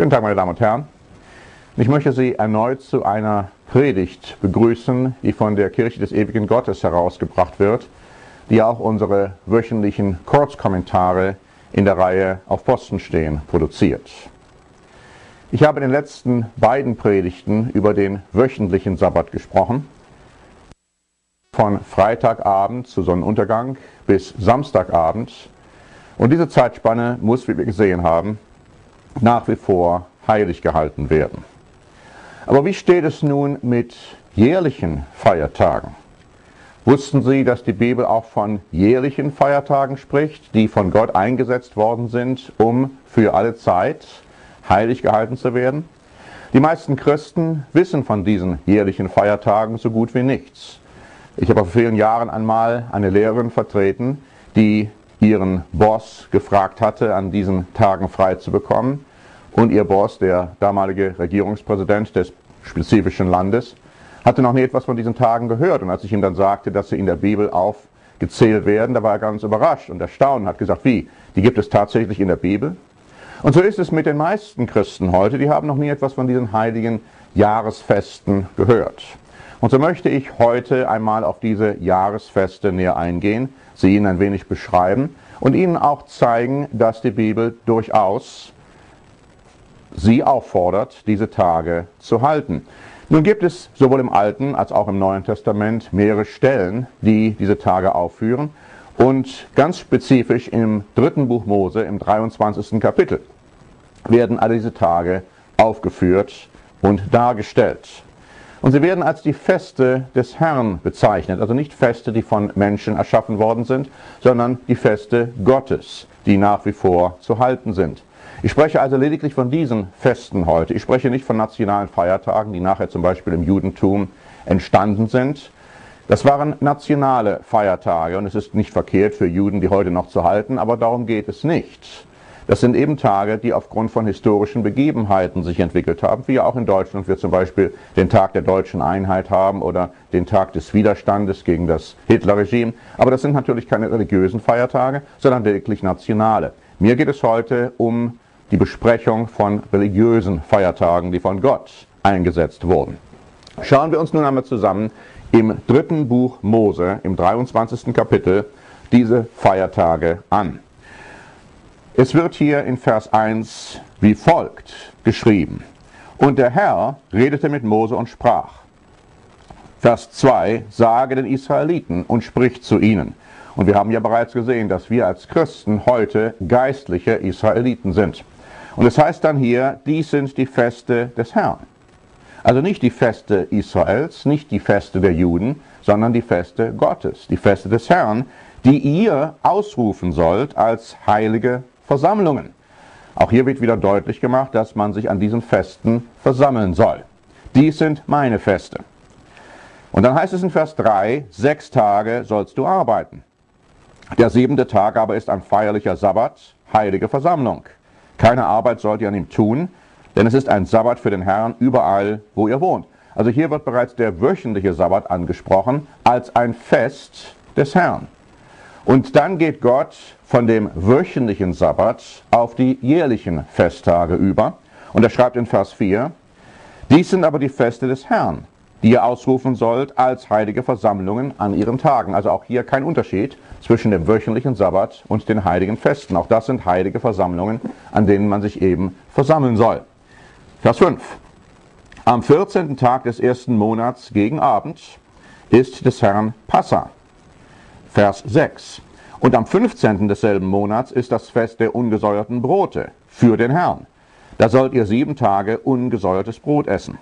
Guten Tag, meine Damen und Herren. Ich möchte Sie erneut zu einer Predigt begrüßen, die von der Kirche des ewigen Gottes herausgebracht wird, die auch unsere wöchentlichen Kurzkommentare in der Reihe Auf Posten stehen produziert. Ich habe in den letzten beiden Predigten über den wöchentlichen Sabbat gesprochen, von Freitagabend zu Sonnenuntergang bis Samstagabend. Und diese Zeitspanne muss, wie wir gesehen haben, nach wie vor heilig gehalten werden. Aber wie steht es nun mit jährlichen Feiertagen? Wussten Sie, dass die Bibel auch von jährlichen Feiertagen spricht, die von Gott eingesetzt worden sind, um für alle Zeit heilig gehalten zu werden? Die meisten Christen wissen von diesen jährlichen Feiertagen so gut wie nichts. Ich habe vor vielen Jahren einmal eine Lehrerin vertreten, die ihren Boss gefragt hatte, an diesen Tagen frei zu bekommen. Und ihr Boss, der damalige Regierungspräsident des spezifischen Landes, hatte noch nie etwas von diesen Tagen gehört. Und als ich ihm dann sagte, dass sie in der Bibel aufgezählt werden, da war er ganz überrascht und erstaunt und hat gesagt, wie, die gibt es tatsächlich in der Bibel? Und so ist es mit den meisten Christen heute, die haben noch nie etwas von diesen heiligen Jahresfesten gehört. Und so möchte ich heute einmal auf diese Jahresfeste näher eingehen, sie Ihnen ein wenig beschreiben und Ihnen auch zeigen, dass die Bibel durchaus Sie auffordert, diese Tage zu halten. Nun gibt es sowohl im Alten als auch im Neuen Testament mehrere Stellen, die diese Tage aufführen und ganz spezifisch im dritten Buch Mose, im 23. Kapitel, werden alle diese Tage aufgeführt und dargestellt. Und sie werden als die Feste des Herrn bezeichnet. Also nicht Feste, die von Menschen erschaffen worden sind, sondern die Feste Gottes, die nach wie vor zu halten sind. Ich spreche also lediglich von diesen Festen heute. Ich spreche nicht von nationalen Feiertagen, die nachher zum Beispiel im Judentum entstanden sind. Das waren nationale Feiertage und es ist nicht verkehrt für Juden, die heute noch zu halten, aber darum geht es nicht. Das sind eben Tage, die aufgrund von historischen Begebenheiten sich entwickelt haben, wie ja auch in Deutschland wir zum Beispiel den Tag der deutschen Einheit haben oder den Tag des Widerstandes gegen das Hitlerregime. Aber das sind natürlich keine religiösen Feiertage, sondern lediglich nationale. Mir geht es heute um die Besprechung von religiösen Feiertagen, die von Gott eingesetzt wurden. Schauen wir uns nun einmal zusammen im dritten Buch Mose, im 23. Kapitel, diese Feiertage an. Es wird hier in Vers 1 wie folgt geschrieben. Und der Herr redete mit Mose und sprach. Vers 2, sage den Israeliten und sprich zu ihnen. Und wir haben ja bereits gesehen, dass wir als Christen heute geistliche Israeliten sind. Und es heißt dann hier, dies sind die Feste des Herrn. Also nicht die Feste Israels, nicht die Feste der Juden, sondern die Feste Gottes, die Feste des Herrn, die ihr ausrufen sollt als heilige Versammlungen. Auch hier wird wieder deutlich gemacht, dass man sich an diesen Festen versammeln soll. Dies sind meine Feste. Und dann heißt es in Vers 3, sechs Tage sollst du arbeiten. Der siebente Tag aber ist ein feierlicher Sabbat, heilige Versammlung. Keine Arbeit sollt ihr an ihm tun, denn es ist ein Sabbat für den Herrn überall, wo ihr wohnt. Also hier wird bereits der wöchentliche Sabbat angesprochen als ein Fest des Herrn. Und dann geht Gott von dem wöchentlichen Sabbat auf die jährlichen Festtage über. Und er schreibt in Vers 4, dies sind aber die Feste des Herrn, die ihr ausrufen sollt als heilige Versammlungen an ihren Tagen. Also auch hier kein Unterschied zwischen dem wöchentlichen Sabbat und den heiligen Festen. Auch das sind heilige Versammlungen, an denen man sich eben versammeln soll. Vers 5. Am 14. Tag des ersten Monats gegen Abend ist des Herrn Passa. Vers 6. Und am 15. desselben Monats ist das Fest der ungesäuerten Brote für den Herrn. Da sollt ihr sieben Tage ungesäuertes Brot essen.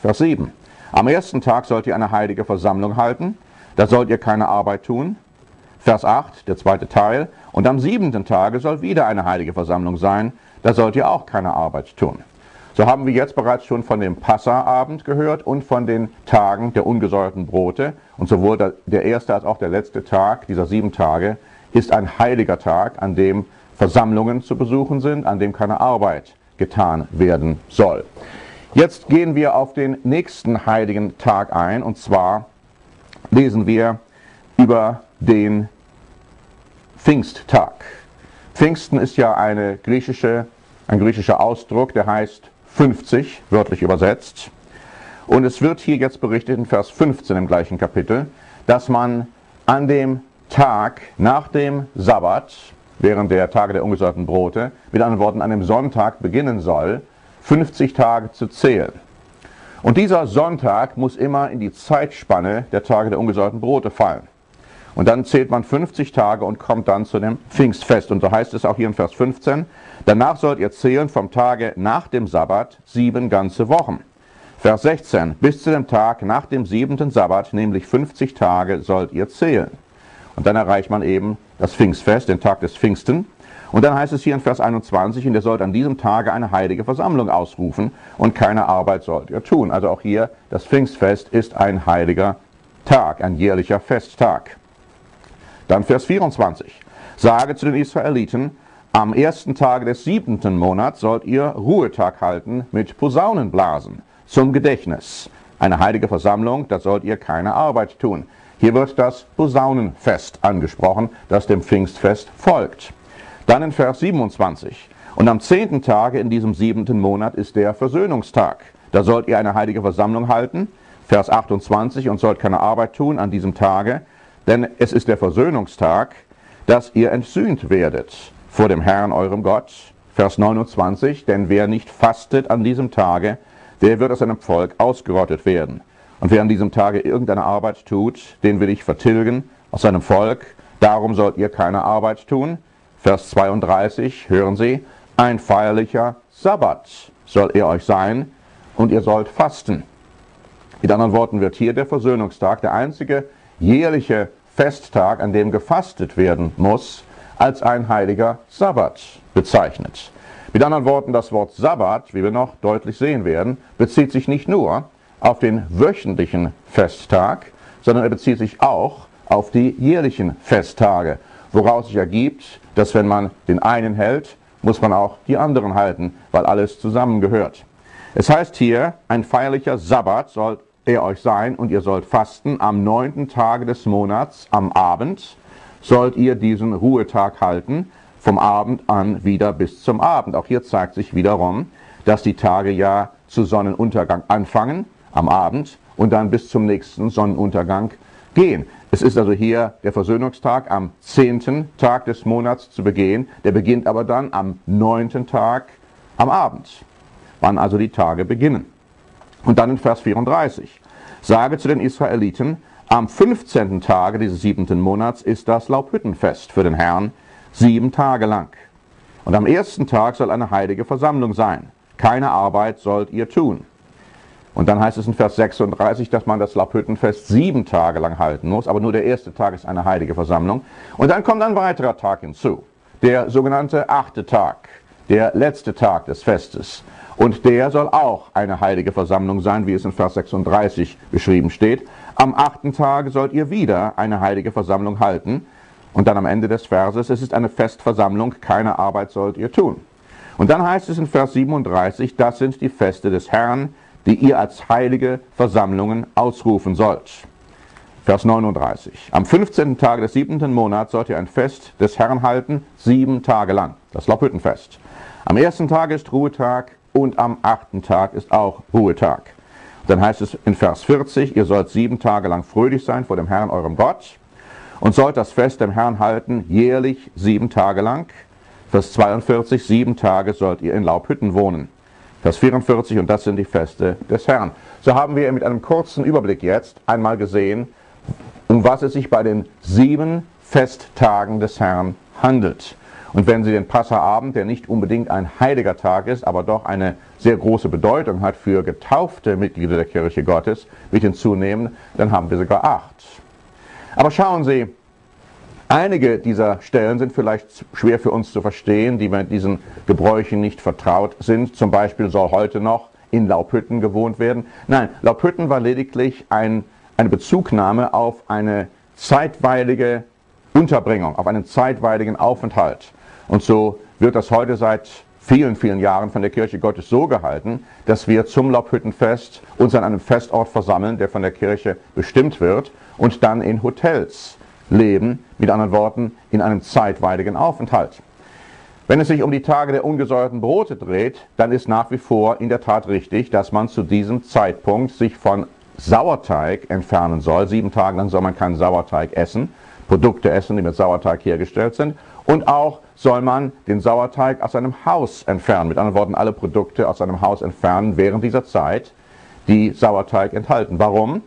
Vers 7. Am ersten Tag sollt ihr eine heilige Versammlung halten. Da sollt ihr keine Arbeit tun. Vers 8, der zweite Teil. Und am siebenten Tage soll wieder eine heilige Versammlung sein. Da sollt ihr auch keine Arbeit tun. So haben wir jetzt bereits schon von dem Passaabend gehört und von den Tagen der ungesäuerten Brote. Und sowohl der erste als auch der letzte Tag dieser sieben Tage ist ein heiliger Tag, an dem Versammlungen zu besuchen sind, an dem keine Arbeit getan werden soll. Jetzt gehen wir auf den nächsten heiligen Tag ein und zwar lesen wir über den Pfingsttag. Pfingsten ist ja eine griechische ein griechischer Ausdruck, der heißt 50, wörtlich übersetzt. Und es wird hier jetzt berichtet in Vers 15 im gleichen Kapitel, dass man an dem Tag nach dem Sabbat, während der Tage der ungesäuerten Brote, mit anderen Worten an dem Sonntag beginnen soll, 50 Tage zu zählen. Und dieser Sonntag muss immer in die Zeitspanne der Tage der ungesäuerten Brote fallen. Und dann zählt man 50 Tage und kommt dann zu dem Pfingstfest. Und so heißt es auch hier in Vers 15, danach sollt ihr zählen vom Tage nach dem Sabbat sieben ganze Wochen. Vers 16, bis zu dem Tag nach dem siebenten Sabbat, nämlich 50 Tage, sollt ihr zählen. Und dann erreicht man eben das Pfingstfest, den Tag des Pfingsten. Und dann heißt es hier in Vers 21, und ihr sollt an diesem Tage eine heilige Versammlung ausrufen und keine Arbeit sollt ihr tun. Also auch hier, das Pfingstfest ist ein heiliger Tag, ein jährlicher Festtag. Dann Vers 24. Sage zu den Israeliten, am ersten Tage des siebenten Monats sollt ihr Ruhetag halten mit Posaunenblasen zum Gedächtnis. Eine heilige Versammlung, da sollt ihr keine Arbeit tun. Hier wird das Posaunenfest angesprochen, das dem Pfingstfest folgt. Dann in Vers 27. Und am zehnten Tage in diesem siebenten Monat ist der Versöhnungstag. Da sollt ihr eine heilige Versammlung halten. Vers 28. Und sollt keine Arbeit tun an diesem Tage, denn es ist der Versöhnungstag, dass ihr entsühnt werdet vor dem Herrn eurem Gott. Vers 29, denn wer nicht fastet an diesem Tage, der wird aus seinem Volk ausgerottet werden. Und wer an diesem Tage irgendeine Arbeit tut, den will ich vertilgen aus seinem Volk. Darum sollt ihr keine Arbeit tun. Vers 32, hören Sie, ein feierlicher Sabbat soll er euch sein und ihr sollt fasten. Mit anderen Worten wird hier der Versöhnungstag, der einzige jährliche Festtag, an dem gefastet werden muss, als ein heiliger Sabbat bezeichnet. Mit anderen Worten, das Wort Sabbat, wie wir noch deutlich sehen werden, bezieht sich nicht nur auf den wöchentlichen Festtag, sondern er bezieht sich auch auf die jährlichen Festtage, woraus sich ergibt, dass wenn man den einen hält, muss man auch die anderen halten, weil alles zusammengehört. Es heißt hier, ein feierlicher Sabbat soll er euch sein und ihr sollt fasten. Am neunten Tage des Monats, am Abend, sollt ihr diesen Ruhetag halten, vom Abend an wieder bis zum Abend. Auch hier zeigt sich wiederum, dass die Tage ja zu Sonnenuntergang anfangen, am Abend, und dann bis zum nächsten Sonnenuntergang gehen. Es ist also hier der Versöhnungstag am zehnten Tag des Monats zu begehen. Der beginnt aber dann am neunten Tag am Abend, wann also die Tage beginnen. Und dann in Vers 34. Sage zu den Israeliten, am 15. Tage dieses siebenten Monats ist das Laubhüttenfest für den Herrn, sieben Tage lang. Und am ersten Tag soll eine heilige Versammlung sein. Keine Arbeit sollt ihr tun. Und dann heißt es in Vers 36, dass man das Laubhüttenfest sieben Tage lang halten muss, aber nur der erste Tag ist eine heilige Versammlung. Und dann kommt ein weiterer Tag hinzu, der sogenannte achte Tag, der letzte Tag des Festes. Und der soll auch eine heilige Versammlung sein, wie es in Vers 36 beschrieben steht. Am achten Tage sollt ihr wieder eine heilige Versammlung halten. Und dann am Ende des Verses, es ist eine Festversammlung, keine Arbeit sollt ihr tun. Und dann heißt es in Vers 37, das sind die Feste des Herrn, die ihr als heilige Versammlungen ausrufen sollt. Vers 39. Am 15. Tage des siebenten Monats sollt ihr ein Fest des Herrn halten, sieben Tage lang, das Laubhüttenfest. Am ersten Tag ist Ruhetag, und am achten Tag ist auch Ruhetag. Dann heißt es in Vers 40, ihr sollt sieben Tage lang fröhlich sein vor dem Herrn eurem Gott und sollt das Fest dem Herrn halten, jährlich sieben Tage lang. Vers 42, sieben Tage sollt ihr in Laubhütten wohnen. Vers 44, und das sind die Feste des Herrn. So haben wir mit einem kurzen Überblick jetzt einmal gesehen, um was es sich bei den sieben Festtagen des Herrn handelt. Und wenn Sie den Passaabend, der nicht unbedingt ein heiliger Tag ist, aber doch eine sehr große Bedeutung hat für getaufte Mitglieder der Kirche Gottes, mit hinzunehmen, dann haben wir sogar acht. Aber schauen Sie, einige dieser Stellen sind vielleicht schwer für uns zu verstehen, die mit diesen Gebräuchen nicht vertraut sind. Zum Beispiel soll heute noch in Laubhütten gewohnt werden. Nein, Laubhütten war lediglich ein, eine Bezugnahme auf eine zeitweilige Unterbringung, auf einen zeitweiligen Aufenthalt. Und so wird das heute seit vielen, vielen Jahren von der Kirche Gottes so gehalten, dass wir zum Laubhüttenfest uns an einem Festort versammeln, der von der Kirche bestimmt wird und dann in Hotels leben, mit anderen Worten, in einem zeitweiligen Aufenthalt. Wenn es sich um die Tage der ungesäuerten Brote dreht, dann ist nach wie vor in der Tat richtig, dass man zu diesem Zeitpunkt sich von Sauerteig entfernen soll. Sieben Tage lang soll man keinen Sauerteig essen, Produkte essen, die mit Sauerteig hergestellt sind. Und auch soll man den Sauerteig aus seinem Haus entfernen. Mit anderen Worten, alle Produkte aus seinem Haus entfernen während dieser Zeit, die Sauerteig enthalten. Warum?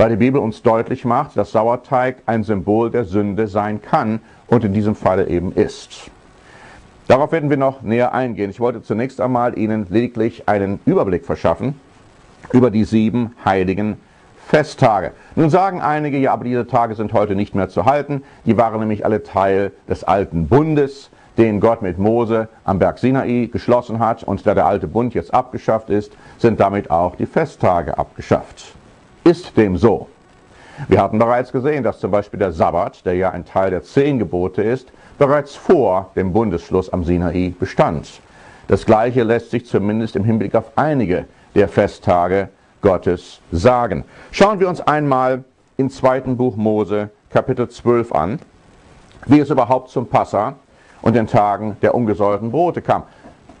Weil die Bibel uns deutlich macht, dass Sauerteig ein Symbol der Sünde sein kann und in diesem Falle eben ist. Darauf werden wir noch näher eingehen. Ich wollte zunächst einmal Ihnen lediglich einen Überblick verschaffen über die sieben heiligen Festtage. Nun sagen einige, ja, aber diese Tage sind heute nicht mehr zu halten. Die waren nämlich alle Teil des alten Bundes, den Gott mit Mose am Berg Sinai geschlossen hat. Und da der alte Bund jetzt abgeschafft ist, sind damit auch die Festtage abgeschafft. Ist dem so? Wir hatten bereits gesehen, dass zum Beispiel der Sabbat, der ja ein Teil der zehn Gebote ist, bereits vor dem Bundesschluss am Sinai bestand. Das gleiche lässt sich zumindest im Hinblick auf einige der Festtage Gottes sagen. Schauen wir uns einmal im zweiten Buch Mose Kapitel 12 an, wie es überhaupt zum Passa und den Tagen der ungesäuerten Brote kam.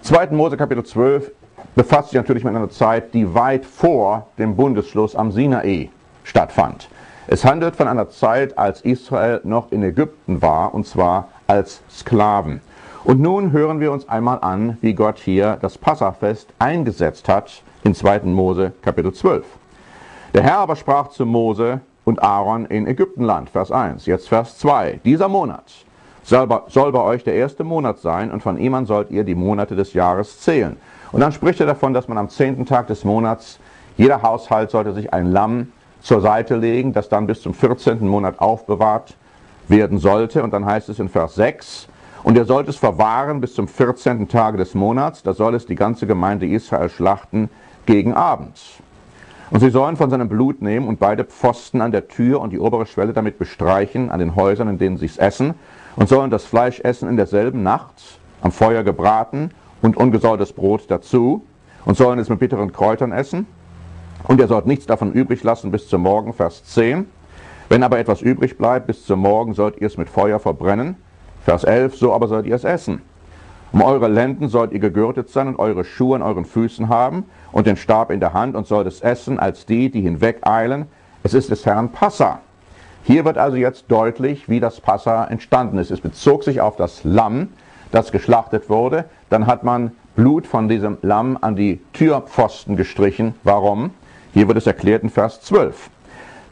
2. Mose Kapitel 12 befasst sich natürlich mit einer Zeit, die weit vor dem Bundesschluss am Sinai stattfand. Es handelt von einer Zeit, als Israel noch in Ägypten war, und zwar als Sklaven. Und nun hören wir uns einmal an, wie Gott hier das Passafest eingesetzt hat in 2. Mose Kapitel 12. Der Herr aber sprach zu Mose und Aaron in Ägyptenland, Vers 1. Jetzt Vers 2. Dieser Monat soll bei, euch der erste Monat sein und von ihm an sollt ihr die Monate des Jahres zählen. Und dann spricht er davon, dass man am zehnten Tag des Monats, jeder Haushalt sollte sich ein Lamm zur Seite legen, das dann bis zum 14. Monat aufbewahrt werden sollte. Und dann heißt es in Vers 6, und ihr sollt es verwahren bis zum 14. Tage des Monats, da soll es die ganze Gemeinde Israel schlachten gegen Abend. Und sie sollen von seinem Blut nehmen und beide Pfosten an der Tür und die obere Schwelle damit bestreichen, an den Häusern, in denen sie es essen, und sollen das Fleisch essen in derselben Nacht, am Feuer gebraten und ungesäuertes Brot dazu, und sollen es mit bitteren Kräutern essen. Und ihr sollt nichts davon übrig lassen bis zum Morgen, Vers 10. Wenn aber etwas übrig bleibt, bis zum Morgen sollt ihr es mit Feuer verbrennen. Vers 11, so aber sollt ihr es essen. Um eure Lenden sollt ihr gegürtet sein und eure Schuhe an euren Füßen haben und den Stab in der Hand und sollt es essen als die, die hinwegeilen. Es ist des Herrn Passa. Hier wird also jetzt deutlich, wie das Passa entstanden ist. Es bezog sich auf das Lamm, das geschlachtet wurde. Dann hat man Blut von diesem Lamm an die Türpfosten gestrichen. Warum? Hier wird es erklärt in Vers 12.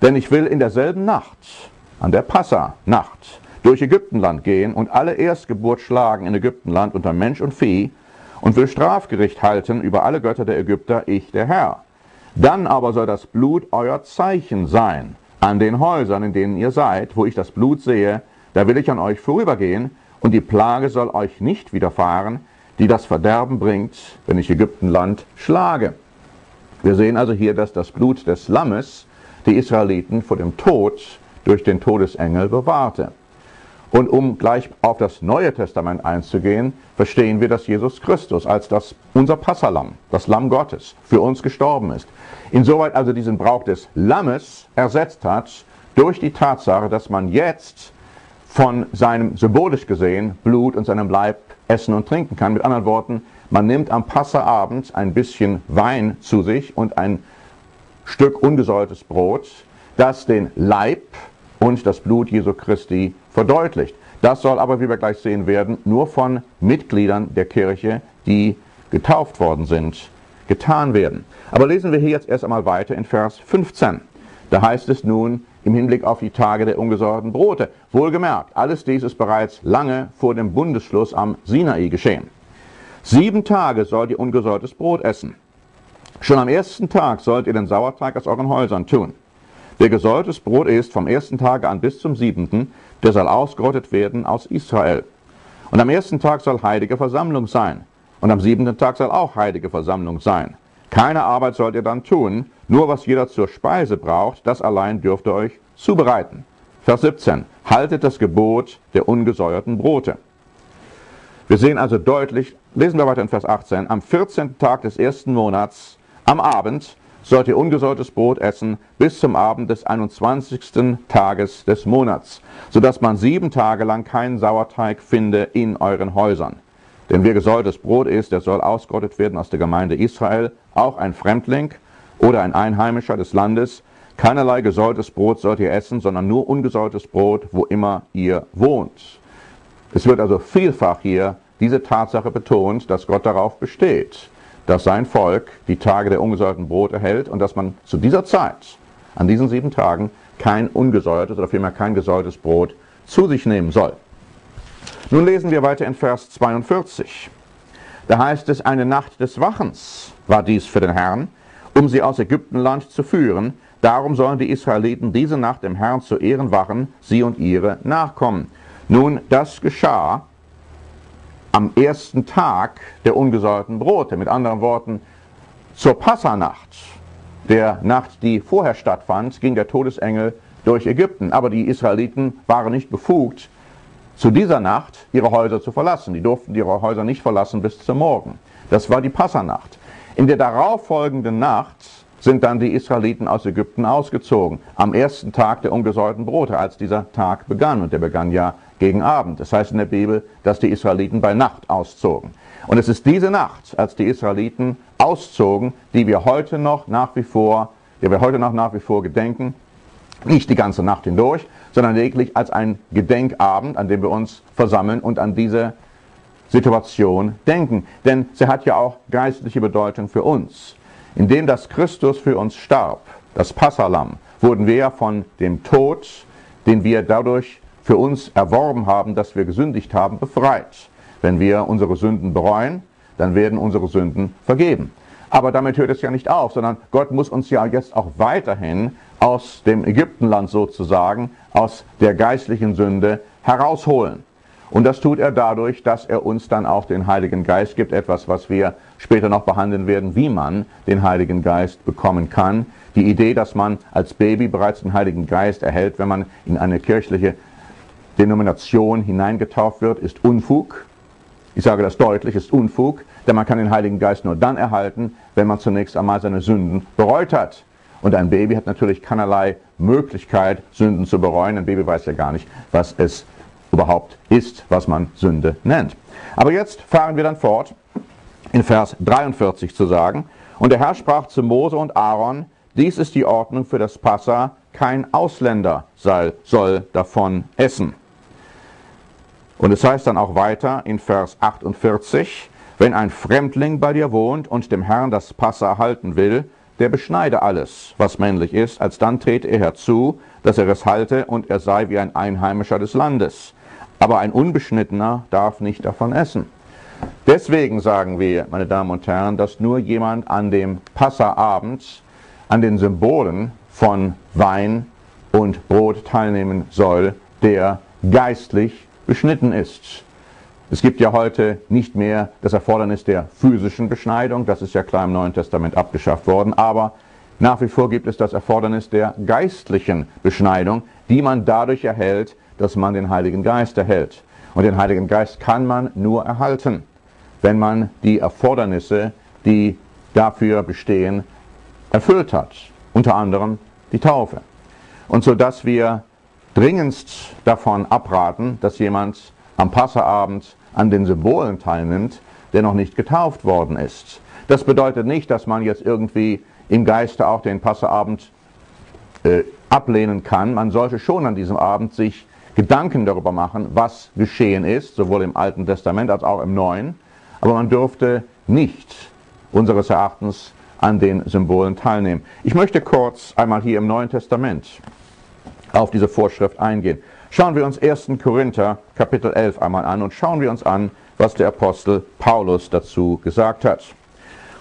Denn ich will in derselben Nacht, an der Passa-Nacht, durch Ägyptenland gehen und alle Erstgeburt schlagen in Ägyptenland unter Mensch und Vieh und will Strafgericht halten über alle Götter der Ägypter, ich der Herr. Dann aber soll das Blut euer Zeichen sein an den Häusern, in denen ihr seid, wo ich das Blut sehe, da will ich an euch vorübergehen, und die Plage soll euch nicht widerfahren, die das Verderben bringt, wenn ich Ägyptenland schlage. Wir sehen also hier, dass das Blut des Lammes die Israeliten vor dem Tod durch den Todesengel bewahrte. Und um gleich auf das Neue Testament einzugehen, verstehen wir, dass Jesus Christus als das, unser Passalam, das Lamm Gottes, für uns gestorben ist. Insoweit also diesen Brauch des Lammes ersetzt hat durch die Tatsache, dass man jetzt von seinem, symbolisch gesehen, Blut und seinem Leib essen und trinken kann. Mit anderen Worten, man nimmt am Passaabend ein bisschen Wein zu sich und ein Stück ungesäuertes Brot, das den Leib und das Blut Jesu Christi verdeutlicht. Das soll aber, wie wir gleich sehen werden, nur von Mitgliedern der Kirche, die getauft worden sind, getan werden. Aber lesen wir hier jetzt erst einmal weiter in Vers 15. Da heißt es nun im Hinblick auf die Tage der ungesäuerten Brote. Wohlgemerkt, alles dies ist bereits lange vor dem Bundesschluss am Sinai geschehen. Sieben Tage sollt ihr ungesäuertes Brot essen. Schon am ersten Tag sollt ihr den Sauerteig aus euren Häusern tun. Der gesäuertes Brot ist vom ersten Tage an bis zum siebenten, der soll ausgerottet werden aus Israel. Und am ersten Tag soll heilige Versammlung sein. Und am siebenten Tag soll auch heilige Versammlung sein. Keine Arbeit sollt ihr dann tun, nur was jeder zur Speise braucht, das allein dürft ihr euch zubereiten. Vers 17. Haltet das Gebot der ungesäuerten Brote. Wir sehen also deutlich, lesen wir weiter in Vers 18, am 14. Tag des ersten Monats, am Abend, sollt ihr ungesäuertes Brot essen bis zum Abend des 21. Tages des Monats, sodass man sieben Tage lang keinen Sauerteig finde in euren Häusern. Denn wer gesäuertes Brot isst, der soll ausgerottet werden aus der Gemeinde Israel, auch ein Fremdling oder ein Einheimischer des Landes. Keinerlei gesäuertes Brot sollt ihr essen, sondern nur ungesäuertes Brot, wo immer ihr wohnt. Es wird also vielfach hier diese Tatsache betont, dass Gott darauf besteht, dass sein Volk die Tage der ungesäuerten Brot erhält und dass man zu dieser Zeit, an diesen sieben Tagen, kein ungesäuertes oder vielmehr kein gesäuertes Brot zu sich nehmen soll. Nun lesen wir weiter in Vers 42. Da heißt es, eine Nacht des Wachens war dies für den Herrn, um sie aus Ägyptenland zu führen. Darum sollen die Israeliten diese Nacht dem Herrn zu Ehren wachen, sie und ihre Nachkommen. Nun, das geschah am ersten Tag der ungesäuerten Brote. Mit anderen Worten, zur Passanacht, der Nacht, die vorher stattfand, ging der Todesengel durch Ägypten. Aber die Israeliten waren nicht befugt, zu dieser Nacht ihre Häuser zu verlassen. Die durften ihre Häuser nicht verlassen bis zum Morgen. Das war die Passanacht. In der darauffolgenden Nacht sind dann die Israeliten aus Ägypten ausgezogen. Am ersten Tag der ungesäuerten Brote, als dieser Tag begann. Und der begann ja gegen Abend. Das heißt in der Bibel, dass die Israeliten bei Nacht auszogen. Und es ist diese Nacht, als die Israeliten auszogen, die wir heute noch nach wie vor, der wir heute noch nach wie vor gedenken. Nicht die ganze Nacht hindurch, sondern lediglich als ein Gedenkabend, an dem wir uns versammeln und an diese Situation denken. Denn sie hat ja auch geistliche Bedeutung für uns. Indem das Christus für uns starb, das Passalam, wurden wir von dem Tod, den wir dadurch für uns erworben haben, dass wir gesündigt haben, befreit. Wenn wir unsere Sünden bereuen, dann werden unsere Sünden vergeben. Aber damit hört es ja nicht auf, sondern Gott muss uns ja jetzt auch weiterhin aus dem Ägyptenland sozusagen, aus der geistlichen Sünde herausholen. Und das tut er dadurch, dass er uns dann auch den Heiligen Geist gibt, etwas, was wir später noch behandeln werden, wie man den Heiligen Geist bekommen kann. Die Idee, dass man als Baby bereits den Heiligen Geist erhält, wenn man in eine kirchliche Denomination hineingetauft wird, ist Unfug. Ich sage das deutlich, ist Unfug, denn man kann den Heiligen Geist nur dann erhalten, wenn man zunächst einmal seine Sünden bereut hat. Und ein Baby hat natürlich keinerlei Möglichkeit, Sünden zu bereuen. Ein Baby weiß ja gar nicht, was es überhaupt ist, was man Sünde nennt. Aber jetzt fahren wir dann fort, in Vers 43 zu sagen, und der Herr sprach zu Mose und Aaron, dies ist die Ordnung für das Passa, kein Ausländer soll davon essen. Und es heißt dann auch weiter in Vers 48, wenn ein Fremdling bei dir wohnt und dem Herrn das Passa halten will, der beschneide alles, was männlich ist, alsdann trete er herzu, dass er es halte und er sei wie ein Einheimischer des Landes. Aber ein Unbeschnittener darf nicht davon essen. Deswegen sagen wir, meine Damen und Herren, dass nur jemand an dem Passaabend an den Symbolen von Wein und Brot teilnehmen soll, der geistlich beschnitten ist. Es gibt ja heute nicht mehr das Erfordernis der physischen Beschneidung, das ist ja klar im Neuen Testament abgeschafft worden, aber nach wie vor gibt es das Erfordernis der geistlichen Beschneidung, die man dadurch erhält, dass man den Heiligen Geist erhält. Und den Heiligen Geist kann man nur erhalten, wenn man die Erfordernisse, die dafür bestehen, erfüllt hat. Unter anderem die Taufe. Und so dass wir dringendst davon abraten, dass jemand am Passaabend an den Symbolen teilnimmt, der noch nicht getauft worden ist. Das bedeutet nicht, dass man jetzt irgendwie im Geiste auch den Passaabend äh, ablehnen kann. Man sollte schon an diesem Abend sich Gedanken darüber machen, was geschehen ist, sowohl im Alten Testament als auch im Neuen. Aber man dürfte nicht unseres Erachtens an den Symbolen teilnehmen. Ich möchte kurz einmal hier im Neuen Testament auf diese Vorschrift eingehen. Schauen wir uns 1. Korinther Kapitel 11 einmal an und schauen wir uns an, was der Apostel Paulus dazu gesagt hat.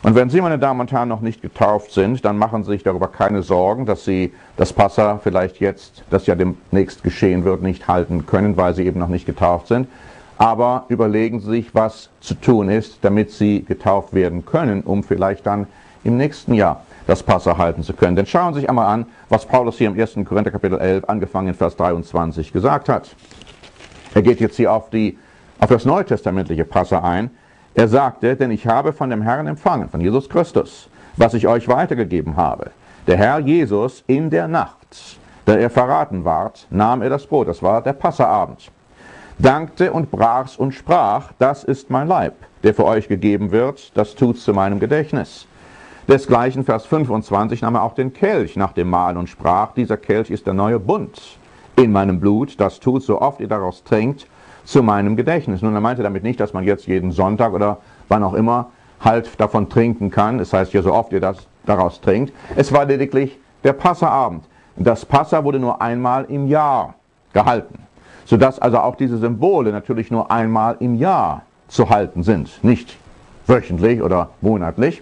Und wenn Sie, meine Damen und Herren, noch nicht getauft sind, dann machen Sie sich darüber keine Sorgen, dass Sie das Passa vielleicht jetzt, das ja demnächst geschehen wird, nicht halten können, weil Sie eben noch nicht getauft sind. Aber überlegen Sie sich, was zu tun ist, damit Sie getauft werden können, um vielleicht dann im nächsten Jahr das Passa halten zu können. Denn schauen Sie sich einmal an, was Paulus hier im 1. Korinther Kapitel 11, angefangen in Vers 23, gesagt hat. Er geht jetzt hier auf, die, auf das neutestamentliche Passa ein. Er sagte, denn ich habe von dem Herrn empfangen, von Jesus Christus, was ich euch weitergegeben habe. Der Herr Jesus in der Nacht, da er verraten ward, nahm er das Brot. Das war der Passaabend. dankte und brach's und sprach, das ist mein Leib, der für euch gegeben wird, das tut's zu meinem Gedächtnis. Desgleichen Vers 25 nahm er auch den Kelch nach dem Mahl und sprach, dieser Kelch ist der neue Bund in meinem Blut, das tut, so oft ihr daraus trinkt, zu meinem Gedächtnis. Nun, er meinte damit nicht, dass man jetzt jeden Sonntag oder wann auch immer halt davon trinken kann. Das heißt ja, so oft ihr das daraus trinkt. Es war lediglich der Passaabend. Das Passa wurde nur einmal im Jahr gehalten, sodass also auch diese Symbole natürlich nur einmal im Jahr zu halten sind, nicht wöchentlich oder monatlich.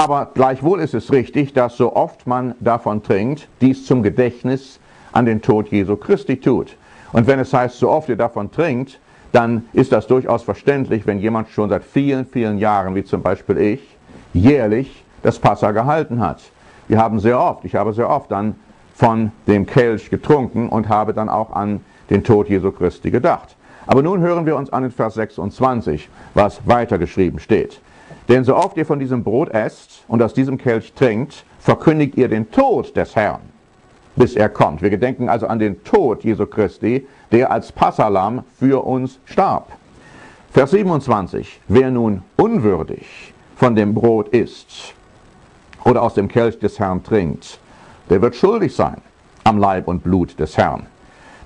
Aber gleichwohl ist es richtig, dass so oft man davon trinkt, dies zum Gedächtnis an den Tod Jesu Christi tut. Und wenn es heißt, so oft ihr davon trinkt, dann ist das durchaus verständlich, wenn jemand schon seit vielen, vielen Jahren, wie zum Beispiel ich, jährlich das Passa gehalten hat. Wir haben sehr oft, ich habe sehr oft dann von dem Kelch getrunken und habe dann auch an den Tod Jesu Christi gedacht. Aber nun hören wir uns an in Vers 26, was weitergeschrieben steht. Denn so oft ihr von diesem Brot esst und aus diesem Kelch trinkt, verkündigt ihr den Tod des Herrn, bis er kommt. Wir gedenken also an den Tod Jesu Christi, der als Passalam für uns starb. Vers 27. Wer nun unwürdig von dem Brot isst oder aus dem Kelch des Herrn trinkt, der wird schuldig sein am Leib und Blut des Herrn.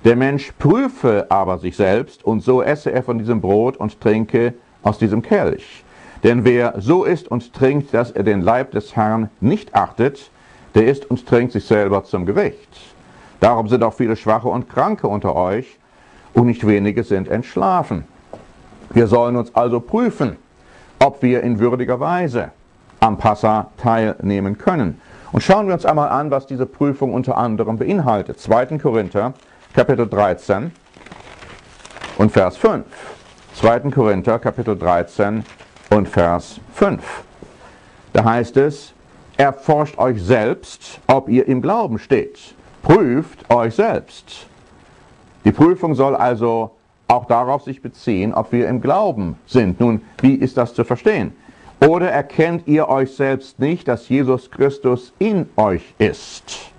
Der Mensch prüfe aber sich selbst, und so esse er von diesem Brot und trinke aus diesem Kelch. Denn wer so isst und trinkt, dass er den Leib des Herrn nicht achtet, der isst und trinkt sich selber zum Gericht. Darum sind auch viele Schwache und Kranke unter euch, und nicht wenige sind entschlafen. Wir sollen uns also prüfen, ob wir in würdiger Weise am Passa teilnehmen können. Und schauen wir uns einmal an, was diese Prüfung unter anderem beinhaltet. 2. Korinther, Kapitel 13 und Vers 5. 2. Korinther, Kapitel 13 und Vers 5. Da heißt es, erforscht euch selbst, ob ihr im Glauben steht. Prüft euch selbst. Die Prüfung soll also auch darauf sich beziehen, ob wir im Glauben sind. Nun, wie ist das zu verstehen? Oder erkennt ihr euch selbst nicht, dass Jesus Christus in euch ist?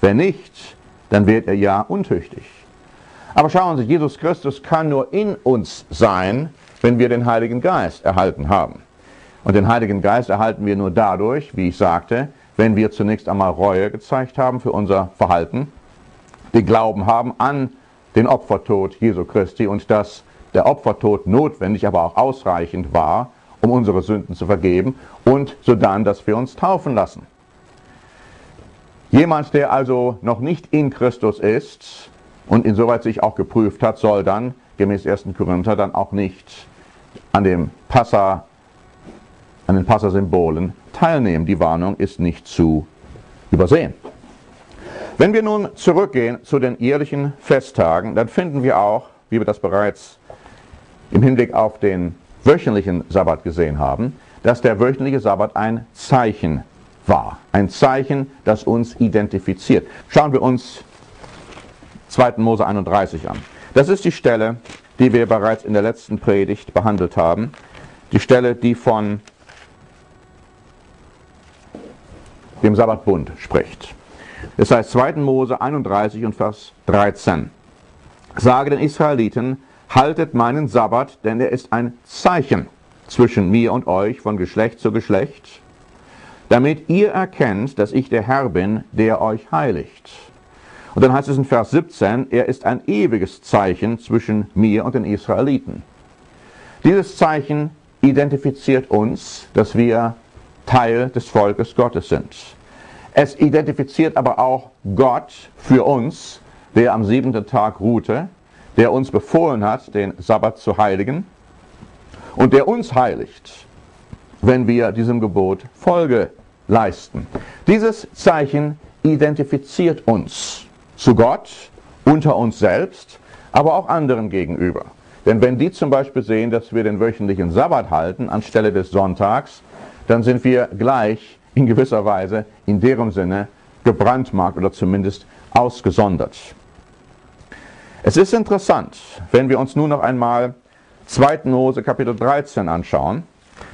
Wenn nicht, dann werdet ihr ja untüchtig. Aber schauen Sie, Jesus Christus kann nur in uns sein, wenn wir den Heiligen Geist erhalten haben. Und den Heiligen Geist erhalten wir nur dadurch, wie ich sagte, wenn wir zunächst einmal Reue gezeigt haben für unser Verhalten, die Glauben haben an den Opfertod Jesu Christi und dass der Opfertod notwendig, aber auch ausreichend war, um unsere Sünden zu vergeben und sodann, dass wir uns taufen lassen. Jemand, der also noch nicht in Christus ist und insoweit sich auch geprüft hat, soll dann gemäß 1. Korinther dann auch nicht an dem Passa, an den Passasymbolen teilnehmen. Die Warnung ist nicht zu übersehen. Wenn wir nun zurückgehen zu den jährlichen Festtagen, dann finden wir auch, wie wir das bereits im Hinblick auf den wöchentlichen Sabbat gesehen haben, dass der wöchentliche Sabbat ein Zeichen war. Ein Zeichen, das uns identifiziert. Schauen wir uns 2. Mose 31 an. Das ist die Stelle, die wir bereits in der letzten Predigt behandelt haben. Die Stelle, die von dem Sabbatbund spricht. Das heißt 2. Mose 31 und Vers 13. Sage den Israeliten, haltet meinen Sabbat, denn er ist ein Zeichen zwischen mir und euch von Geschlecht zu Geschlecht, damit ihr erkennt, dass ich der Herr bin, der euch heiligt. Und dann heißt es in Vers 17, er ist ein ewiges Zeichen zwischen mir und den Israeliten. Dieses Zeichen identifiziert uns, dass wir Teil des Volkes Gottes sind. Es identifiziert aber auch Gott für uns, der am siebenten Tag ruhte, der uns befohlen hat, den Sabbat zu heiligen und der uns heiligt, wenn wir diesem Gebot Folge leisten. Dieses Zeichen identifiziert uns zu Gott, unter uns selbst, aber auch anderen gegenüber. Denn wenn die zum Beispiel sehen, dass wir den wöchentlichen Sabbat halten anstelle des Sonntags, dann sind wir gleich in gewisser Weise in deren Sinne gebrandmarkt oder zumindest ausgesondert. Es ist interessant, wenn wir uns nun noch einmal 2. Mose Kapitel 13 anschauen,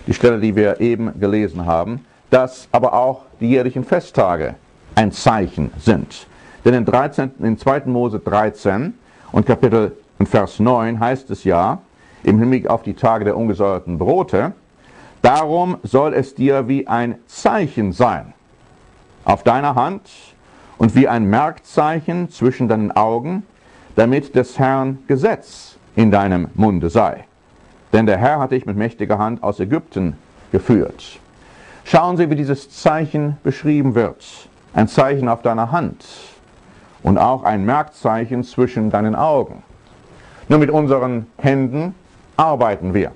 die Stelle, die wir eben gelesen haben, dass aber auch die jährlichen Festtage ein Zeichen sind. Denn in, 13, in 2. Mose 13 und Kapitel und Vers 9 heißt es ja, im Hinblick auf die Tage der ungesäuerten Brote, darum soll es dir wie ein Zeichen sein auf deiner Hand und wie ein Merkzeichen zwischen deinen Augen, damit des Herrn Gesetz in deinem Munde sei. Denn der Herr hat dich mit mächtiger Hand aus Ägypten geführt. Schauen Sie, wie dieses Zeichen beschrieben wird. Ein Zeichen auf deiner Hand und auch ein Merkzeichen zwischen deinen Augen. Nur mit unseren Händen arbeiten wir.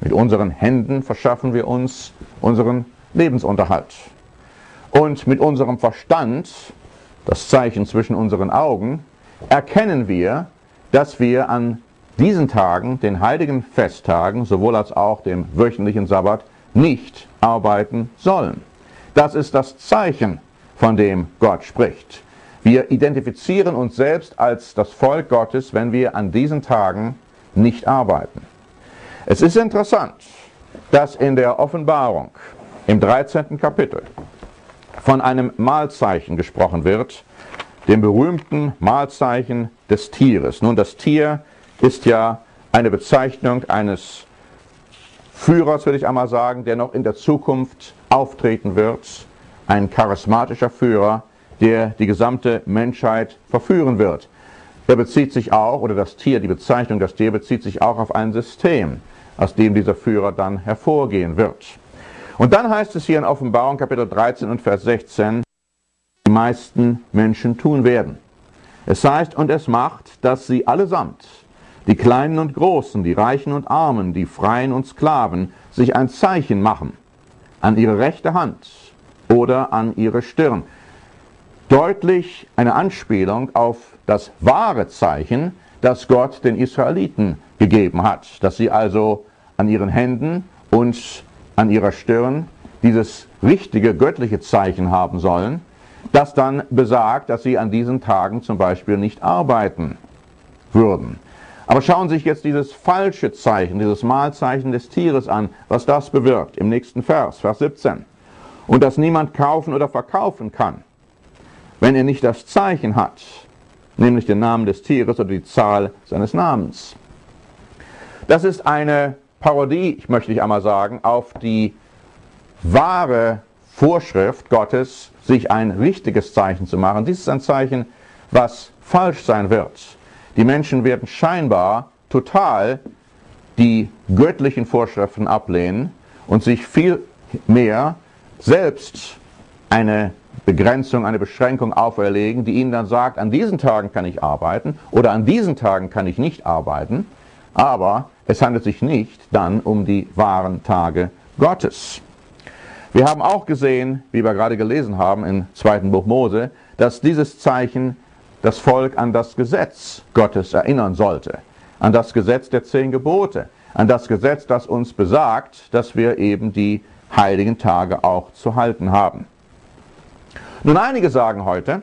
Mit unseren Händen verschaffen wir uns unseren Lebensunterhalt. Und mit unserem Verstand, das Zeichen zwischen unseren Augen, erkennen wir, dass wir an diesen Tagen, den heiligen Festtagen, sowohl als auch dem wöchentlichen Sabbat, nicht arbeiten sollen. Das ist das Zeichen, von dem Gott spricht. Wir identifizieren uns selbst als das Volk Gottes, wenn wir an diesen Tagen nicht arbeiten. Es ist interessant, dass in der Offenbarung im 13. Kapitel von einem Mahlzeichen gesprochen wird, dem berühmten Mahlzeichen des Tieres. Nun, das Tier ist ja eine Bezeichnung eines Führers, würde ich einmal sagen, der noch in der Zukunft auftreten wird. Ein charismatischer Führer, der die gesamte Menschheit verführen wird. Er bezieht sich auch, oder das Tier, die Bezeichnung das Tier bezieht sich auch auf ein System, aus dem dieser Führer dann hervorgehen wird. Und dann heißt es hier in Offenbarung Kapitel 13 und Vers 16, die meisten Menschen tun werden. Es heißt, und es macht, dass sie allesamt, die Kleinen und Großen, die Reichen und Armen, die Freien und Sklaven, sich ein Zeichen machen an ihre rechte Hand oder an ihre Stirn. Deutlich eine Anspielung auf das wahre Zeichen, das Gott den Israeliten gegeben hat, dass sie also an ihren Händen und an ihrer Stirn dieses richtige göttliche Zeichen haben sollen, das dann besagt, dass sie an diesen Tagen zum Beispiel nicht arbeiten würden. Aber schauen Sie sich jetzt dieses falsche Zeichen, dieses Mahlzeichen des Tieres an, was das bewirkt im nächsten Vers, Vers 17. Und dass niemand kaufen oder verkaufen kann, wenn er nicht das Zeichen hat, nämlich den Namen des Tieres oder die Zahl seines Namens. Das ist eine Parodie, ich möchte ich einmal sagen, auf die wahre Vorschrift Gottes, sich ein richtiges Zeichen zu machen. Dies ist ein Zeichen, was falsch sein wird. Die Menschen werden scheinbar total die göttlichen Vorschriften ablehnen und sich viel mehr selbst eine Begrenzung, eine Beschränkung auferlegen, die ihnen dann sagt, an diesen Tagen kann ich arbeiten oder an diesen Tagen kann ich nicht arbeiten, aber es handelt sich nicht dann um die wahren Tage Gottes. Wir haben auch gesehen, wie wir gerade gelesen haben im zweiten Buch Mose, dass dieses Zeichen das Volk an das Gesetz Gottes erinnern sollte, an das Gesetz der zehn Gebote, an das Gesetz, das uns besagt, dass wir eben die heiligen Tage auch zu halten haben. Nun, einige sagen heute,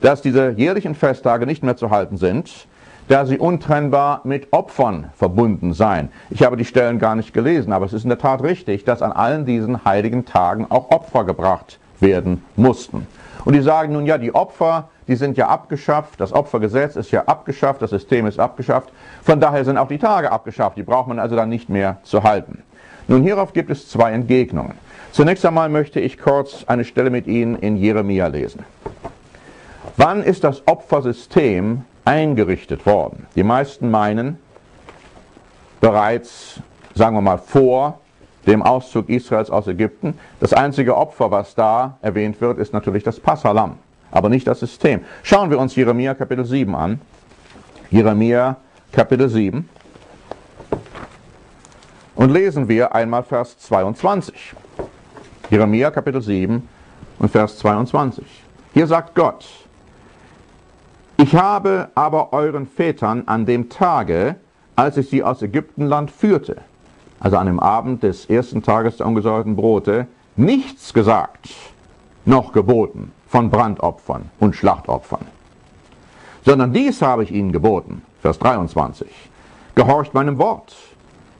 dass diese jährlichen Festtage nicht mehr zu halten sind, da sie untrennbar mit Opfern verbunden seien. Ich habe die Stellen gar nicht gelesen, aber es ist in der Tat richtig, dass an allen diesen heiligen Tagen auch Opfer gebracht werden mussten. Und die sagen nun, ja, die Opfer, die sind ja abgeschafft, das Opfergesetz ist ja abgeschafft, das System ist abgeschafft, von daher sind auch die Tage abgeschafft, die braucht man also dann nicht mehr zu halten. Nun, hierauf gibt es zwei Entgegnungen. Zunächst einmal möchte ich kurz eine Stelle mit Ihnen in Jeremia lesen. Wann ist das Opfersystem eingerichtet worden. Die meisten meinen bereits, sagen wir mal, vor dem Auszug Israels aus Ägypten. Das einzige Opfer, was da erwähnt wird, ist natürlich das Passalam, aber nicht das System. Schauen wir uns Jeremia Kapitel 7 an. Jeremia Kapitel 7. Und lesen wir einmal Vers 22. Jeremia Kapitel 7 und Vers 22. Hier sagt Gott, ich habe aber euren Vätern an dem Tage, als ich sie aus Ägyptenland führte, also an dem Abend des ersten Tages der ungesäuerten Brote, nichts gesagt, noch geboten von Brandopfern und Schlachtopfern. Sondern dies habe ich ihnen geboten, Vers 23, gehorcht meinem Wort,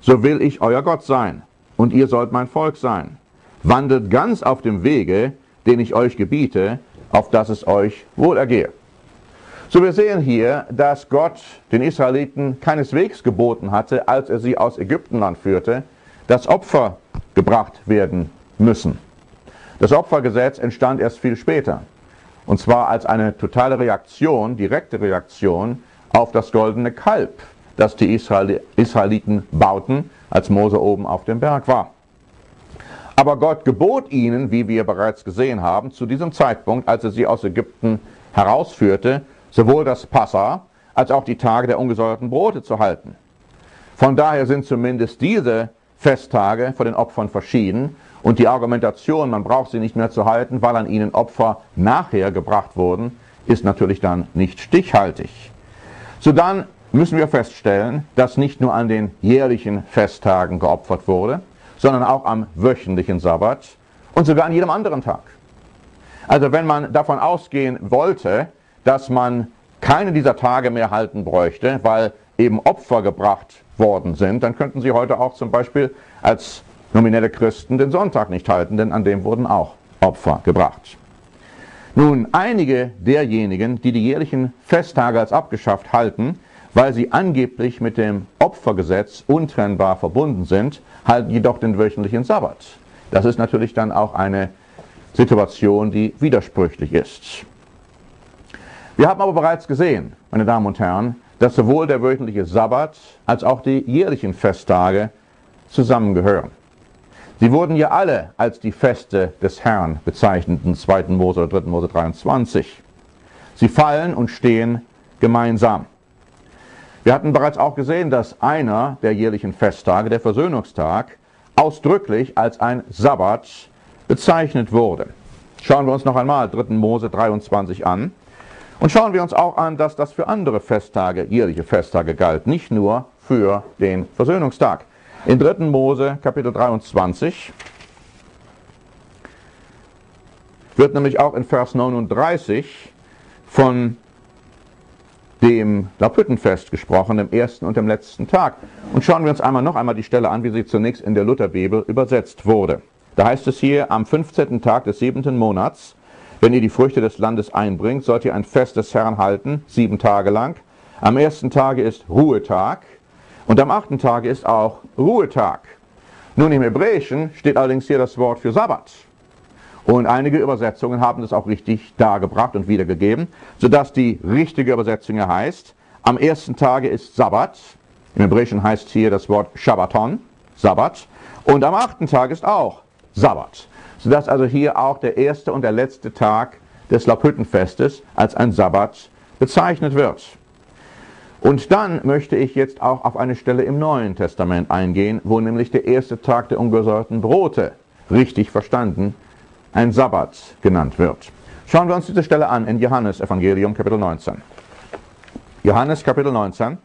so will ich euer Gott sein, und ihr sollt mein Volk sein. Wandelt ganz auf dem Wege, den ich euch gebiete, auf dass es euch wohl ergehe. So wir sehen hier, dass Gott den Israeliten keineswegs geboten hatte, als er sie aus Ägyptenland führte, dass Opfer gebracht werden müssen. Das Opfergesetz entstand erst viel später. Und zwar als eine totale Reaktion, direkte Reaktion auf das goldene Kalb, das die Israeliten bauten, als Mose oben auf dem Berg war. Aber Gott gebot ihnen, wie wir bereits gesehen haben, zu diesem Zeitpunkt, als er sie aus Ägypten herausführte, sowohl das Passa als auch die Tage der ungesäuerten Brote zu halten. Von daher sind zumindest diese Festtage vor den Opfern verschieden und die Argumentation, man braucht sie nicht mehr zu halten, weil an ihnen Opfer nachher gebracht wurden, ist natürlich dann nicht stichhaltig. So dann müssen wir feststellen, dass nicht nur an den jährlichen Festtagen geopfert wurde, sondern auch am wöchentlichen Sabbat und sogar an jedem anderen Tag. Also wenn man davon ausgehen wollte, dass man keine dieser Tage mehr halten bräuchte, weil eben Opfer gebracht worden sind, dann könnten Sie heute auch zum Beispiel als nominelle Christen den Sonntag nicht halten, denn an dem wurden auch Opfer gebracht. Nun, einige derjenigen, die die jährlichen Festtage als abgeschafft halten, weil sie angeblich mit dem Opfergesetz untrennbar verbunden sind, halten jedoch den wöchentlichen Sabbat. Das ist natürlich dann auch eine Situation, die widersprüchlich ist. Wir haben aber bereits gesehen, meine Damen und Herren, dass sowohl der wöchentliche Sabbat als auch die jährlichen Festtage zusammengehören. Sie wurden ja alle als die Feste des Herrn bezeichnet in 2. Mose oder 3. Mose 23. Sie fallen und stehen gemeinsam. Wir hatten bereits auch gesehen, dass einer der jährlichen Festtage, der Versöhnungstag, ausdrücklich als ein Sabbat bezeichnet wurde. Schauen wir uns noch einmal 3. Mose 23 an. Und schauen wir uns auch an, dass das für andere Festtage, jährliche Festtage galt, nicht nur für den Versöhnungstag. In 3. Mose Kapitel 23 wird nämlich auch in Vers 39 von dem Laubhüttenfest gesprochen, dem ersten und dem letzten Tag. Und schauen wir uns einmal noch einmal die Stelle an, wie sie zunächst in der Lutherbibel übersetzt wurde. Da heißt es hier, am 15. Tag des siebenten Monats wenn ihr die Früchte des Landes einbringt, sollt ihr ein Fest des Herrn halten, sieben Tage lang. Am ersten Tage ist Ruhetag und am achten Tage ist auch Ruhetag. Nun im Hebräischen steht allerdings hier das Wort für Sabbat. Und einige Übersetzungen haben das auch richtig dargebracht und wiedergegeben, sodass die richtige Übersetzung hier heißt, am ersten Tage ist Sabbat. Im Hebräischen heißt hier das Wort Shabbaton, Sabbat. Und am achten Tag ist auch Sabbat sodass also hier auch der erste und der letzte Tag des Laubhüttenfestes als ein Sabbat bezeichnet wird. Und dann möchte ich jetzt auch auf eine Stelle im Neuen Testament eingehen, wo nämlich der erste Tag der ungesäuerten Brote, richtig verstanden, ein Sabbat genannt wird. Schauen wir uns diese Stelle an in Johannes Evangelium Kapitel 19. Johannes Kapitel 19.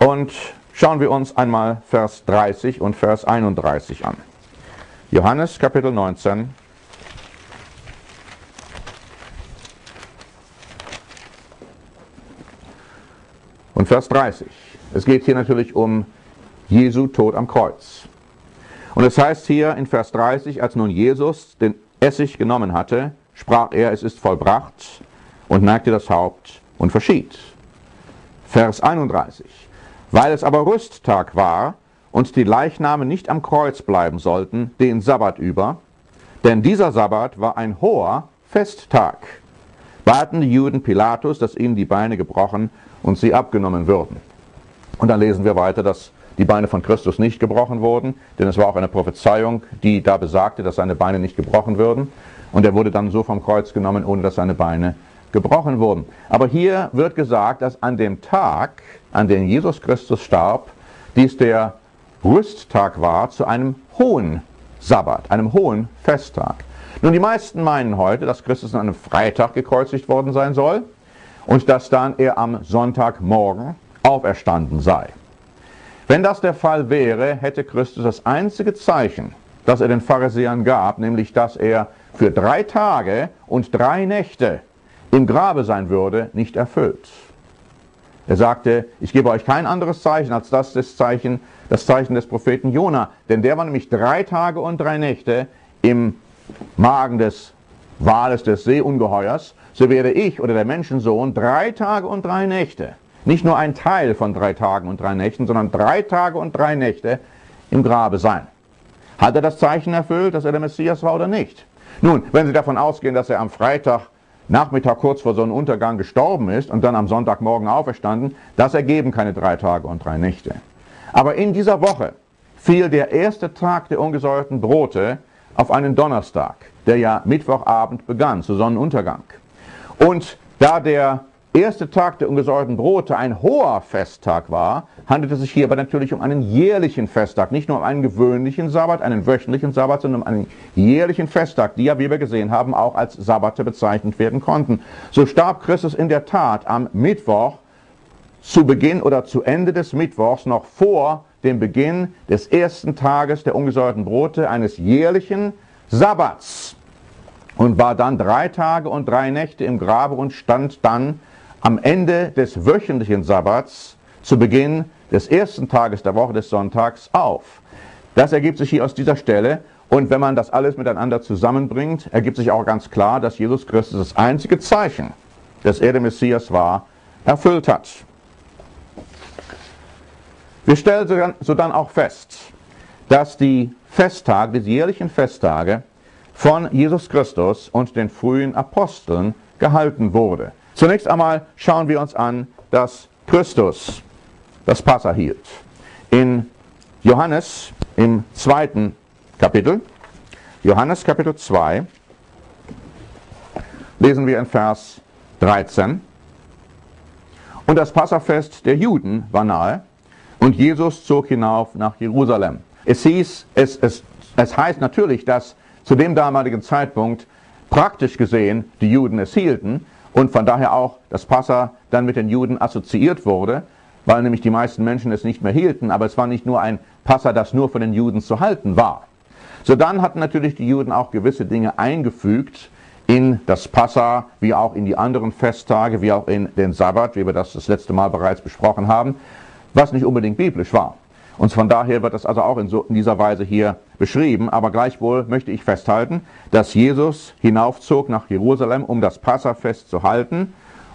Und Schauen wir uns einmal Vers 30 und Vers 31 an. Johannes Kapitel 19. Und Vers 30. Es geht hier natürlich um Jesu Tod am Kreuz. Und es heißt hier in Vers 30, als nun Jesus den Essig genommen hatte, sprach er, es ist vollbracht und neigte das Haupt und verschied. Vers 31. Weil es aber Rüsttag war und die Leichname nicht am Kreuz bleiben sollten, den Sabbat über, denn dieser Sabbat war ein hoher Festtag, baten die Juden Pilatus, dass ihnen die Beine gebrochen und sie abgenommen würden. Und dann lesen wir weiter, dass die Beine von Christus nicht gebrochen wurden, denn es war auch eine Prophezeiung, die da besagte, dass seine Beine nicht gebrochen würden. Und er wurde dann so vom Kreuz genommen, ohne dass seine Beine gebrochen wurden. Aber hier wird gesagt, dass an dem Tag, an dem Jesus Christus starb, dies der Rüsttag war zu einem hohen Sabbat, einem hohen Festtag. Nun, die meisten meinen heute, dass Christus an einem Freitag gekreuzigt worden sein soll und dass dann er am Sonntagmorgen auferstanden sei. Wenn das der Fall wäre, hätte Christus das einzige Zeichen, das er den Pharisäern gab, nämlich dass er für drei Tage und drei Nächte im Grabe sein würde, nicht erfüllt. Er sagte, ich gebe euch kein anderes Zeichen als das, das Zeichen, das Zeichen des Propheten Jona, denn der war nämlich drei Tage und drei Nächte im Magen des Wales des Seeungeheuers, so werde ich oder der Menschensohn drei Tage und drei Nächte, nicht nur ein Teil von drei Tagen und drei Nächten, sondern drei Tage und drei Nächte im Grabe sein. Hat er das Zeichen erfüllt, dass er der Messias war oder nicht? Nun, wenn Sie davon ausgehen, dass er am Freitag Nachmittag kurz vor Sonnenuntergang gestorben ist und dann am Sonntagmorgen auferstanden, das ergeben keine drei Tage und drei Nächte. Aber in dieser Woche fiel der erste Tag der ungesäuerten Brote auf einen Donnerstag, der ja Mittwochabend begann, zu Sonnenuntergang. Und da der erste Tag der ungesäuerten Brote ein hoher Festtag war, handelt es sich hierbei natürlich um einen jährlichen Festtag, nicht nur um einen gewöhnlichen Sabbat, einen wöchentlichen Sabbat, sondern um einen jährlichen Festtag, die ja, wie wir gesehen haben, auch als Sabbate bezeichnet werden konnten. So starb Christus in der Tat am Mittwoch zu Beginn oder zu Ende des Mittwochs noch vor dem Beginn des ersten Tages der ungesäuerten Brote eines jährlichen Sabbats und war dann drei Tage und drei Nächte im Grabe und stand dann am Ende des wöchentlichen Sabbats zu Beginn des ersten Tages der Woche des Sonntags auf. Das ergibt sich hier aus dieser Stelle und wenn man das alles miteinander zusammenbringt, ergibt sich auch ganz klar, dass Jesus Christus das einzige Zeichen, dass er der Messias war, erfüllt hat. Wir stellen so dann auch fest, dass die Festtage, die jährlichen Festtage von Jesus Christus und den frühen Aposteln gehalten wurde. Zunächst einmal schauen wir uns an, dass Christus das Passa hielt. In Johannes im zweiten Kapitel, Johannes Kapitel 2, lesen wir in Vers 13. Und das Passafest der Juden war nahe und Jesus zog hinauf nach Jerusalem. Es hieß, es, es, es heißt natürlich, dass zu dem damaligen Zeitpunkt praktisch gesehen die Juden es hielten, und von daher auch das Passa dann mit den Juden assoziiert wurde, weil nämlich die meisten Menschen es nicht mehr hielten, aber es war nicht nur ein Passa, das nur von den Juden zu halten war. So dann hatten natürlich die Juden auch gewisse Dinge eingefügt in das Passa, wie auch in die anderen Festtage, wie auch in den Sabbat, wie wir das das letzte Mal bereits besprochen haben, was nicht unbedingt biblisch war. Und von daher wird das also auch in, so, in dieser Weise hier beschrieben. Aber gleichwohl möchte ich festhalten, dass Jesus hinaufzog nach Jerusalem, um das Passafest zu halten.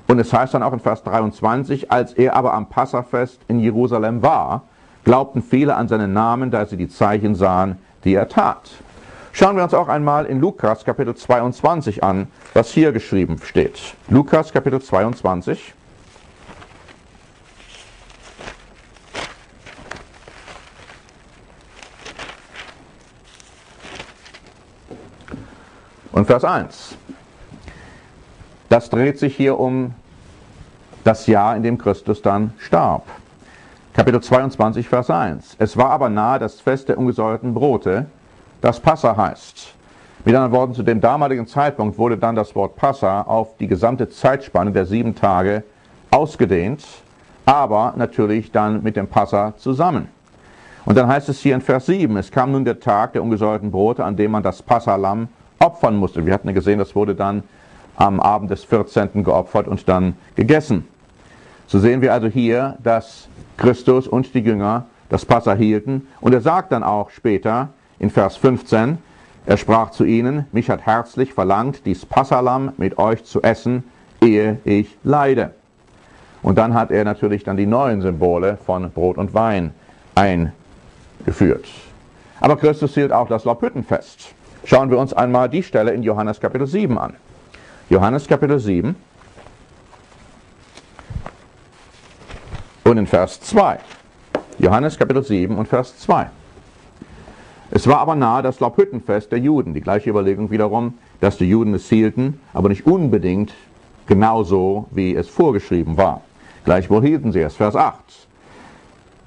Und es heißt dann auch in Vers 23, als er aber am Passafest in Jerusalem war, glaubten viele an seinen Namen, da sie die Zeichen sahen, die er tat. Schauen wir uns auch einmal in Lukas Kapitel 22 an, was hier geschrieben steht. Lukas Kapitel 22. Und Vers 1. Das dreht sich hier um das Jahr, in dem Christus dann starb. Kapitel 22, Vers 1. Es war aber nahe das Fest der ungesäuerten Brote, das Passa heißt. Mit anderen Worten, zu dem damaligen Zeitpunkt wurde dann das Wort Passa auf die gesamte Zeitspanne der sieben Tage ausgedehnt, aber natürlich dann mit dem Passa zusammen. Und dann heißt es hier in Vers 7, es kam nun der Tag der ungesäuerten Brote, an dem man das Passalam opfern musste. Wir hatten ja gesehen, das wurde dann am Abend des 14. geopfert und dann gegessen. So sehen wir also hier, dass Christus und die Jünger das Passa hielten. Und er sagt dann auch später in Vers 15, er sprach zu ihnen, mich hat herzlich verlangt, dies Passalam mit euch zu essen, ehe ich leide. Und dann hat er natürlich dann die neuen Symbole von Brot und Wein eingeführt. Aber Christus hielt auch das Laubhüttenfest. Schauen wir uns einmal die Stelle in Johannes Kapitel 7 an. Johannes Kapitel 7 und in Vers 2. Johannes Kapitel 7 und Vers 2. Es war aber nahe das Laubhüttenfest der Juden. Die gleiche Überlegung wiederum, dass die Juden es hielten, aber nicht unbedingt genauso, wie es vorgeschrieben war. Gleichwohl hielten sie es. Vers 8.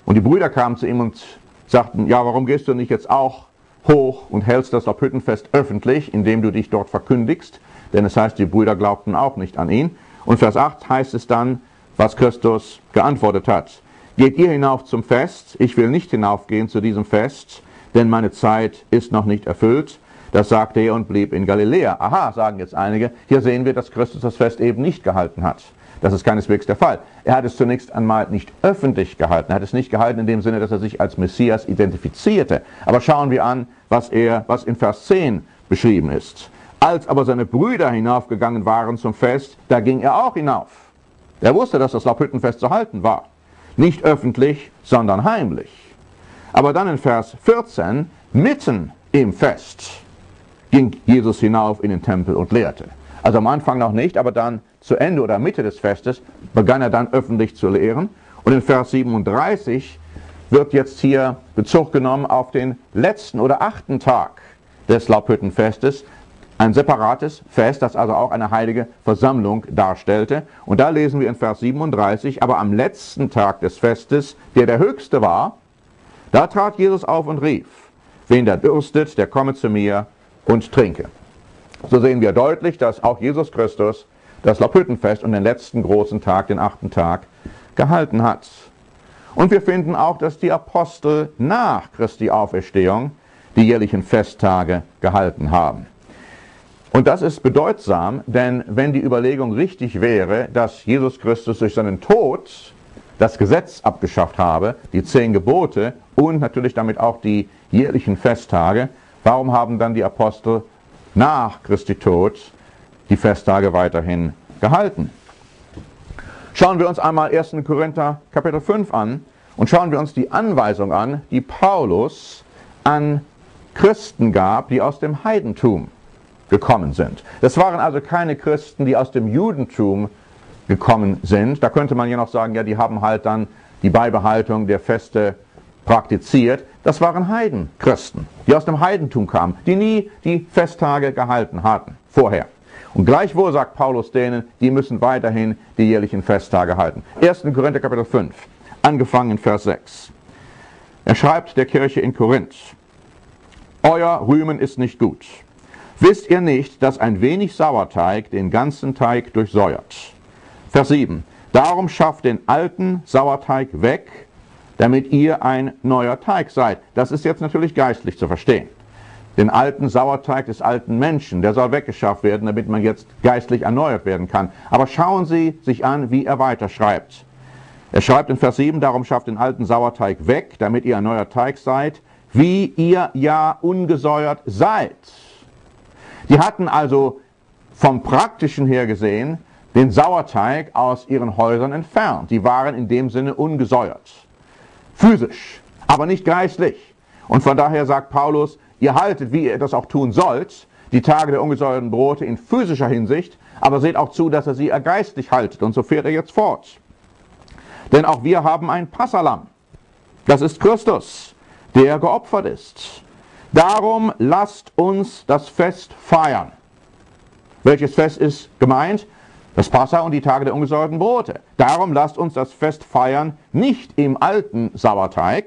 Und die Brüder kamen zu ihm und sagten, ja, warum gehst du nicht jetzt auch hoch und hältst das Laubhüttenfest öffentlich, indem du dich dort verkündigst. Denn es heißt, die Brüder glaubten auch nicht an ihn. Und Vers 8 heißt es dann, was Christus geantwortet hat. Geht ihr hinauf zum Fest? Ich will nicht hinaufgehen zu diesem Fest, denn meine Zeit ist noch nicht erfüllt. Das sagte er und blieb in Galiläa. Aha, sagen jetzt einige. Hier sehen wir, dass Christus das Fest eben nicht gehalten hat. Das ist keineswegs der Fall. Er hat es zunächst einmal nicht öffentlich gehalten. Er hat es nicht gehalten in dem Sinne, dass er sich als Messias identifizierte. Aber schauen wir an, was er, was in Vers 10 beschrieben ist. Als aber seine Brüder hinaufgegangen waren zum Fest, da ging er auch hinauf. Er wusste, dass das Laubhüttenfest zu halten war. Nicht öffentlich, sondern heimlich. Aber dann in Vers 14, mitten im Fest, ging Jesus hinauf in den Tempel und lehrte. Also am Anfang noch nicht, aber dann zu Ende oder Mitte des Festes begann er dann öffentlich zu lehren. Und in Vers 37 wird jetzt hier Bezug genommen auf den letzten oder achten Tag des Laubhüttenfestes, ein separates Fest, das also auch eine heilige Versammlung darstellte. Und da lesen wir in Vers 37, aber am letzten Tag des Festes, der der höchste war, da trat Jesus auf und rief, wen der dürstet, der komme zu mir und trinke. So sehen wir deutlich, dass auch Jesus Christus das Laubhüttenfest und den letzten großen Tag, den achten Tag, gehalten hat. Und wir finden auch, dass die Apostel nach Christi Auferstehung die jährlichen Festtage gehalten haben. Und das ist bedeutsam, denn wenn die Überlegung richtig wäre, dass Jesus Christus durch seinen Tod das Gesetz abgeschafft habe, die zehn Gebote und natürlich damit auch die jährlichen Festtage, warum haben dann die Apostel nach Christi Tod die Festtage weiterhin gehalten? Schauen wir uns einmal 1. Korinther Kapitel 5 an und schauen wir uns die Anweisung an, die Paulus an Christen gab, die aus dem Heidentum gekommen sind. Das waren also keine Christen, die aus dem Judentum gekommen sind. Da könnte man ja noch sagen, ja, die haben halt dann die Beibehaltung der Feste praktiziert. Das waren Heidenchristen, die aus dem Heidentum kamen, die nie die Festtage gehalten hatten vorher. Und gleichwohl sagt Paulus denen, die müssen weiterhin die jährlichen Festtage halten. 1. Korinther Kapitel 5, angefangen in Vers 6. Er schreibt der Kirche in Korinth, Euer Rühmen ist nicht gut. Wisst ihr nicht, dass ein wenig Sauerteig den ganzen Teig durchsäuert? Vers 7. Darum schafft den alten Sauerteig weg, damit ihr ein neuer Teig seid. Das ist jetzt natürlich geistlich zu verstehen. Den alten Sauerteig des alten Menschen, der soll weggeschafft werden, damit man jetzt geistlich erneuert werden kann. Aber schauen Sie sich an, wie er weiterschreibt. Er schreibt in Vers 7, darum schafft den alten Sauerteig weg, damit ihr ein neuer Teig seid, wie ihr ja ungesäuert seid. Die hatten also vom praktischen her gesehen den Sauerteig aus ihren Häusern entfernt. Die waren in dem Sinne ungesäuert. Physisch, aber nicht geistlich. Und von daher sagt Paulus, ihr haltet, wie ihr das auch tun sollt, die Tage der ungesäuerten Brote in physischer Hinsicht, aber seht auch zu, dass er sie geistlich haltet. Und so fährt er jetzt fort. Denn auch wir haben ein Passalam. Das ist Christus, der geopfert ist. Darum lasst uns das Fest feiern. Welches Fest ist gemeint? Das Passa und die Tage der ungesäuerten Brote. Darum lasst uns das Fest feiern, nicht im alten Sauerteig,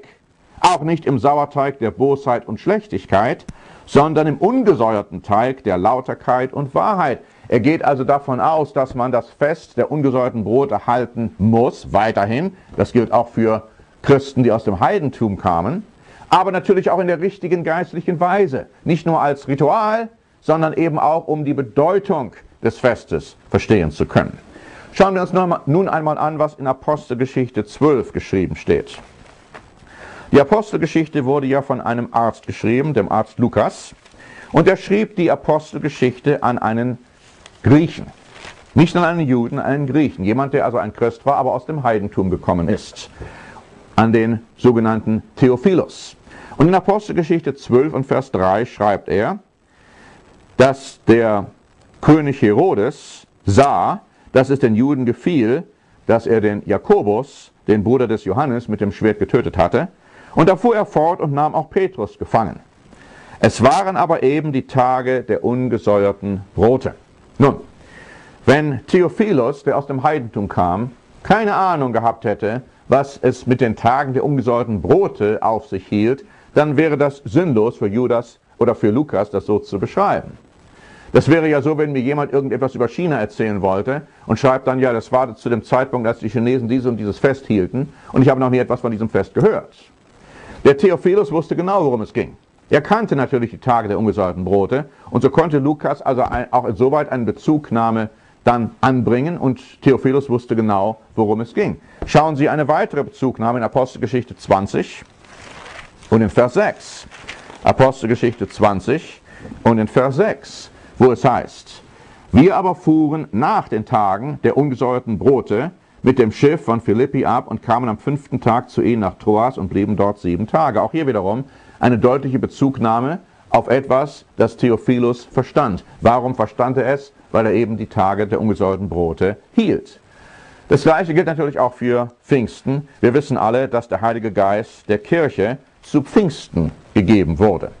auch nicht im Sauerteig der Bosheit und Schlechtigkeit, sondern im ungesäuerten Teig der Lauterkeit und Wahrheit. Er geht also davon aus, dass man das Fest der ungesäuerten Brote halten muss, weiterhin. Das gilt auch für Christen, die aus dem Heidentum kamen aber natürlich auch in der richtigen geistlichen Weise. Nicht nur als Ritual, sondern eben auch um die Bedeutung des Festes verstehen zu können. Schauen wir uns nun einmal an, was in Apostelgeschichte 12 geschrieben steht. Die Apostelgeschichte wurde ja von einem Arzt geschrieben, dem Arzt Lukas, und er schrieb die Apostelgeschichte an einen Griechen. Nicht an einen Juden, an einen Griechen. Jemand, der also ein Christ war, aber aus dem Heidentum gekommen ist. An den sogenannten Theophilus. Und in Apostelgeschichte 12 und Vers 3 schreibt er, dass der König Herodes sah, dass es den Juden gefiel, dass er den Jakobus, den Bruder des Johannes, mit dem Schwert getötet hatte. Und da fuhr er fort und nahm auch Petrus gefangen. Es waren aber eben die Tage der ungesäuerten Brote. Nun, wenn Theophilus, der aus dem Heidentum kam, keine Ahnung gehabt hätte, was es mit den Tagen der ungesäuerten Brote auf sich hielt, dann wäre das sinnlos für Judas oder für Lukas, das so zu beschreiben. Das wäre ja so, wenn mir jemand irgendetwas über China erzählen wollte und schreibt dann, ja, das war zu dem Zeitpunkt, als die Chinesen dieses und dieses Fest hielten und ich habe noch nie etwas von diesem Fest gehört. Der Theophilus wusste genau, worum es ging. Er kannte natürlich die Tage der ungesäuerten Brote und so konnte Lukas also auch insoweit eine Bezugnahme dann anbringen und Theophilus wusste genau, worum es ging. Schauen Sie eine weitere Bezugnahme in Apostelgeschichte 20. Und in Vers 6, Apostelgeschichte 20 und in Vers 6, wo es heißt, wir aber fuhren nach den Tagen der ungesäuerten Brote mit dem Schiff von Philippi ab und kamen am fünften Tag zu ihnen nach Troas und blieben dort sieben Tage. Auch hier wiederum eine deutliche Bezugnahme auf etwas, das Theophilus verstand. Warum verstand er es? Weil er eben die Tage der ungesäuerten Brote hielt. Das gleiche gilt natürlich auch für Pfingsten. Wir wissen alle, dass der Heilige Geist der Kirche zu Pfingsten gegeben wurde.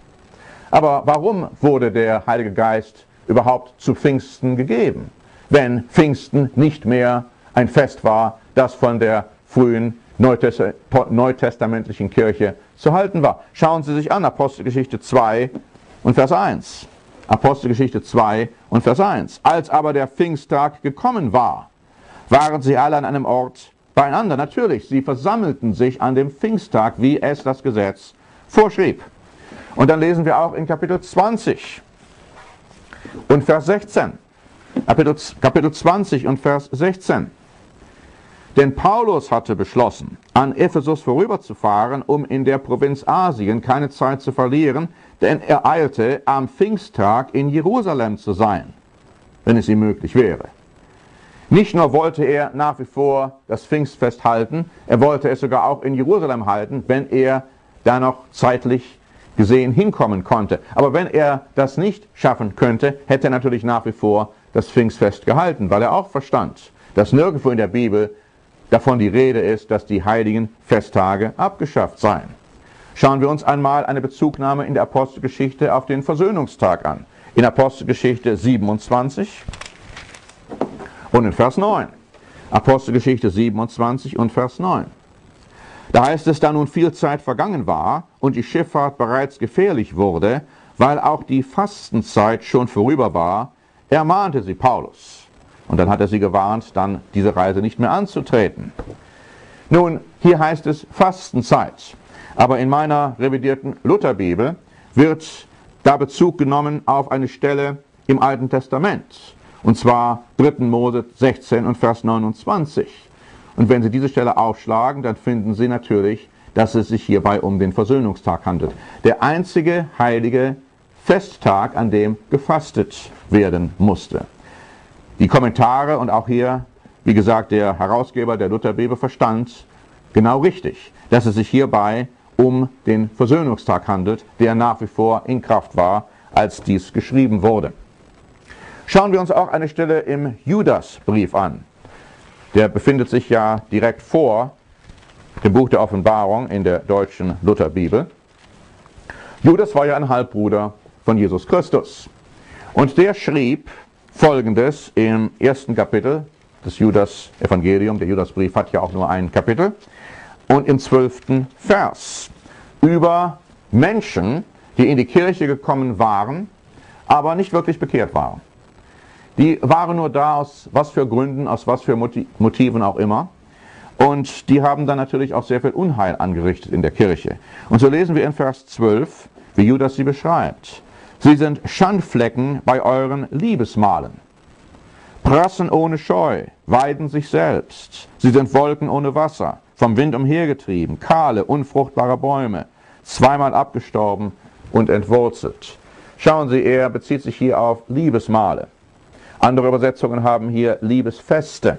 Aber warum wurde der Heilige Geist überhaupt zu Pfingsten gegeben, wenn Pfingsten nicht mehr ein Fest war, das von der frühen neutestamentlichen Kirche zu halten war. Schauen Sie sich an, Apostelgeschichte 2 und Vers 1. Apostelgeschichte 2 und Vers 1. Als aber der Pfingsttag gekommen war, waren sie alle an einem Ort beieinander. Natürlich, sie versammelten sich an dem Pfingsttag, wie es das Gesetz vorschrieb. Und dann lesen wir auch in Kapitel 20 und Vers 16. Kapitel 20 und Vers 16. Denn Paulus hatte beschlossen, an Ephesus vorüberzufahren, um in der Provinz Asien keine Zeit zu verlieren, denn er eilte, am Pfingsttag in Jerusalem zu sein, wenn es ihm möglich wäre. Nicht nur wollte er nach wie vor das Pfingstfest halten, er wollte es sogar auch in Jerusalem halten, wenn er da noch zeitlich gesehen hinkommen konnte. Aber wenn er das nicht schaffen könnte, hätte er natürlich nach wie vor das Pfingstfest gehalten, weil er auch verstand, dass nirgendwo in der Bibel davon die Rede ist, dass die heiligen Festtage abgeschafft seien. Schauen wir uns einmal eine Bezugnahme in der Apostelgeschichte auf den Versöhnungstag an. In Apostelgeschichte 27 und in Vers 9. Apostelgeschichte 27 und Vers 9. Da heißt es, da nun viel Zeit vergangen war und die Schifffahrt bereits gefährlich wurde, weil auch die Fastenzeit schon vorüber war, ermahnte sie Paulus. Und dann hat er sie gewarnt, dann diese Reise nicht mehr anzutreten. Nun, hier heißt es Fastenzeit. Aber in meiner revidierten Lutherbibel wird da Bezug genommen auf eine Stelle im Alten Testament. Und zwar 3. Mose 16 und Vers 29. Und wenn Sie diese Stelle aufschlagen, dann finden Sie natürlich, dass es sich hierbei um den Versöhnungstag handelt. Der einzige heilige Festtag, an dem gefastet werden musste. Die Kommentare und auch hier, wie gesagt, der Herausgeber der Lutherbibel verstand genau richtig, dass es sich hierbei um den Versöhnungstag handelt, der nach wie vor in Kraft war, als dies geschrieben wurde. Schauen wir uns auch eine Stelle im Judasbrief an. Der befindet sich ja direkt vor dem Buch der Offenbarung in der deutschen Lutherbibel. Judas war ja ein Halbbruder von Jesus Christus. Und der schrieb folgendes im ersten Kapitel des Judas-Evangelium. Der Judasbrief hat ja auch nur ein Kapitel. Und im zwölften Vers über Menschen, die in die Kirche gekommen waren, aber nicht wirklich bekehrt waren. Die waren nur da aus was für Gründen, aus was für Motiven auch immer. Und die haben dann natürlich auch sehr viel Unheil angerichtet in der Kirche. Und so lesen wir in Vers 12, wie Judas sie beschreibt. Sie sind Schandflecken bei euren Liebesmalen. Prassen ohne Scheu, weiden sich selbst. Sie sind Wolken ohne Wasser, vom Wind umhergetrieben, kahle, unfruchtbare Bäume, zweimal abgestorben und entwurzelt. Schauen Sie, er bezieht sich hier auf Liebesmale. Andere Übersetzungen haben hier Liebesfeste.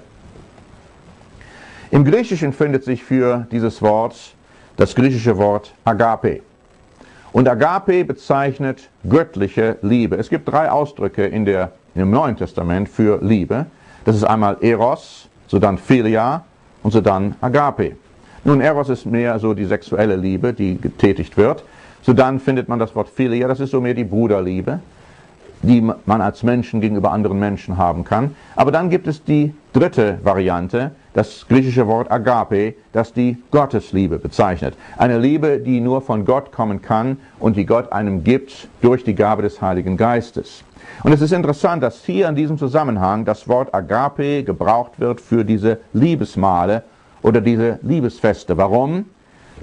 Im Griechischen findet sich für dieses Wort das griechische Wort Agape. Und Agape bezeichnet göttliche Liebe. Es gibt drei Ausdrücke in der, im Neuen Testament für Liebe. Das ist einmal Eros, so dann Philia und so dann Agape. Nun, Eros ist mehr so die sexuelle Liebe, die getätigt wird. So dann findet man das Wort Philia, das ist so mehr die Bruderliebe, die man als Menschen gegenüber anderen Menschen haben kann. Aber dann gibt es die dritte Variante, das griechische Wort Agape, das die Gottesliebe bezeichnet. Eine Liebe, die nur von Gott kommen kann und die Gott einem gibt durch die Gabe des Heiligen Geistes. Und es ist interessant, dass hier in diesem Zusammenhang das Wort Agape gebraucht wird für diese Liebesmale oder diese Liebesfeste. Warum?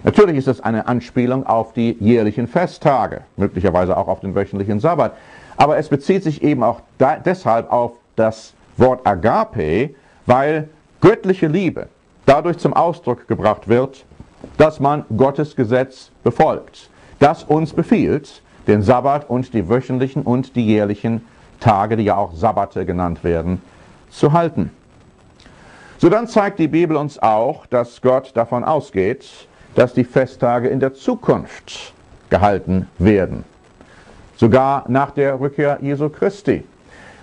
Natürlich ist es eine Anspielung auf die jährlichen Festtage, möglicherweise auch auf den wöchentlichen Sabbat. Aber es bezieht sich eben auch deshalb auf das Wort Agape, weil göttliche Liebe dadurch zum Ausdruck gebracht wird, dass man Gottes Gesetz befolgt, das uns befiehlt, den Sabbat und die wöchentlichen und die jährlichen Tage, die ja auch Sabbate genannt werden, zu halten. So dann zeigt die Bibel uns auch, dass Gott davon ausgeht, dass die Festtage in der Zukunft gehalten werden. Sogar nach der Rückkehr Jesu Christi.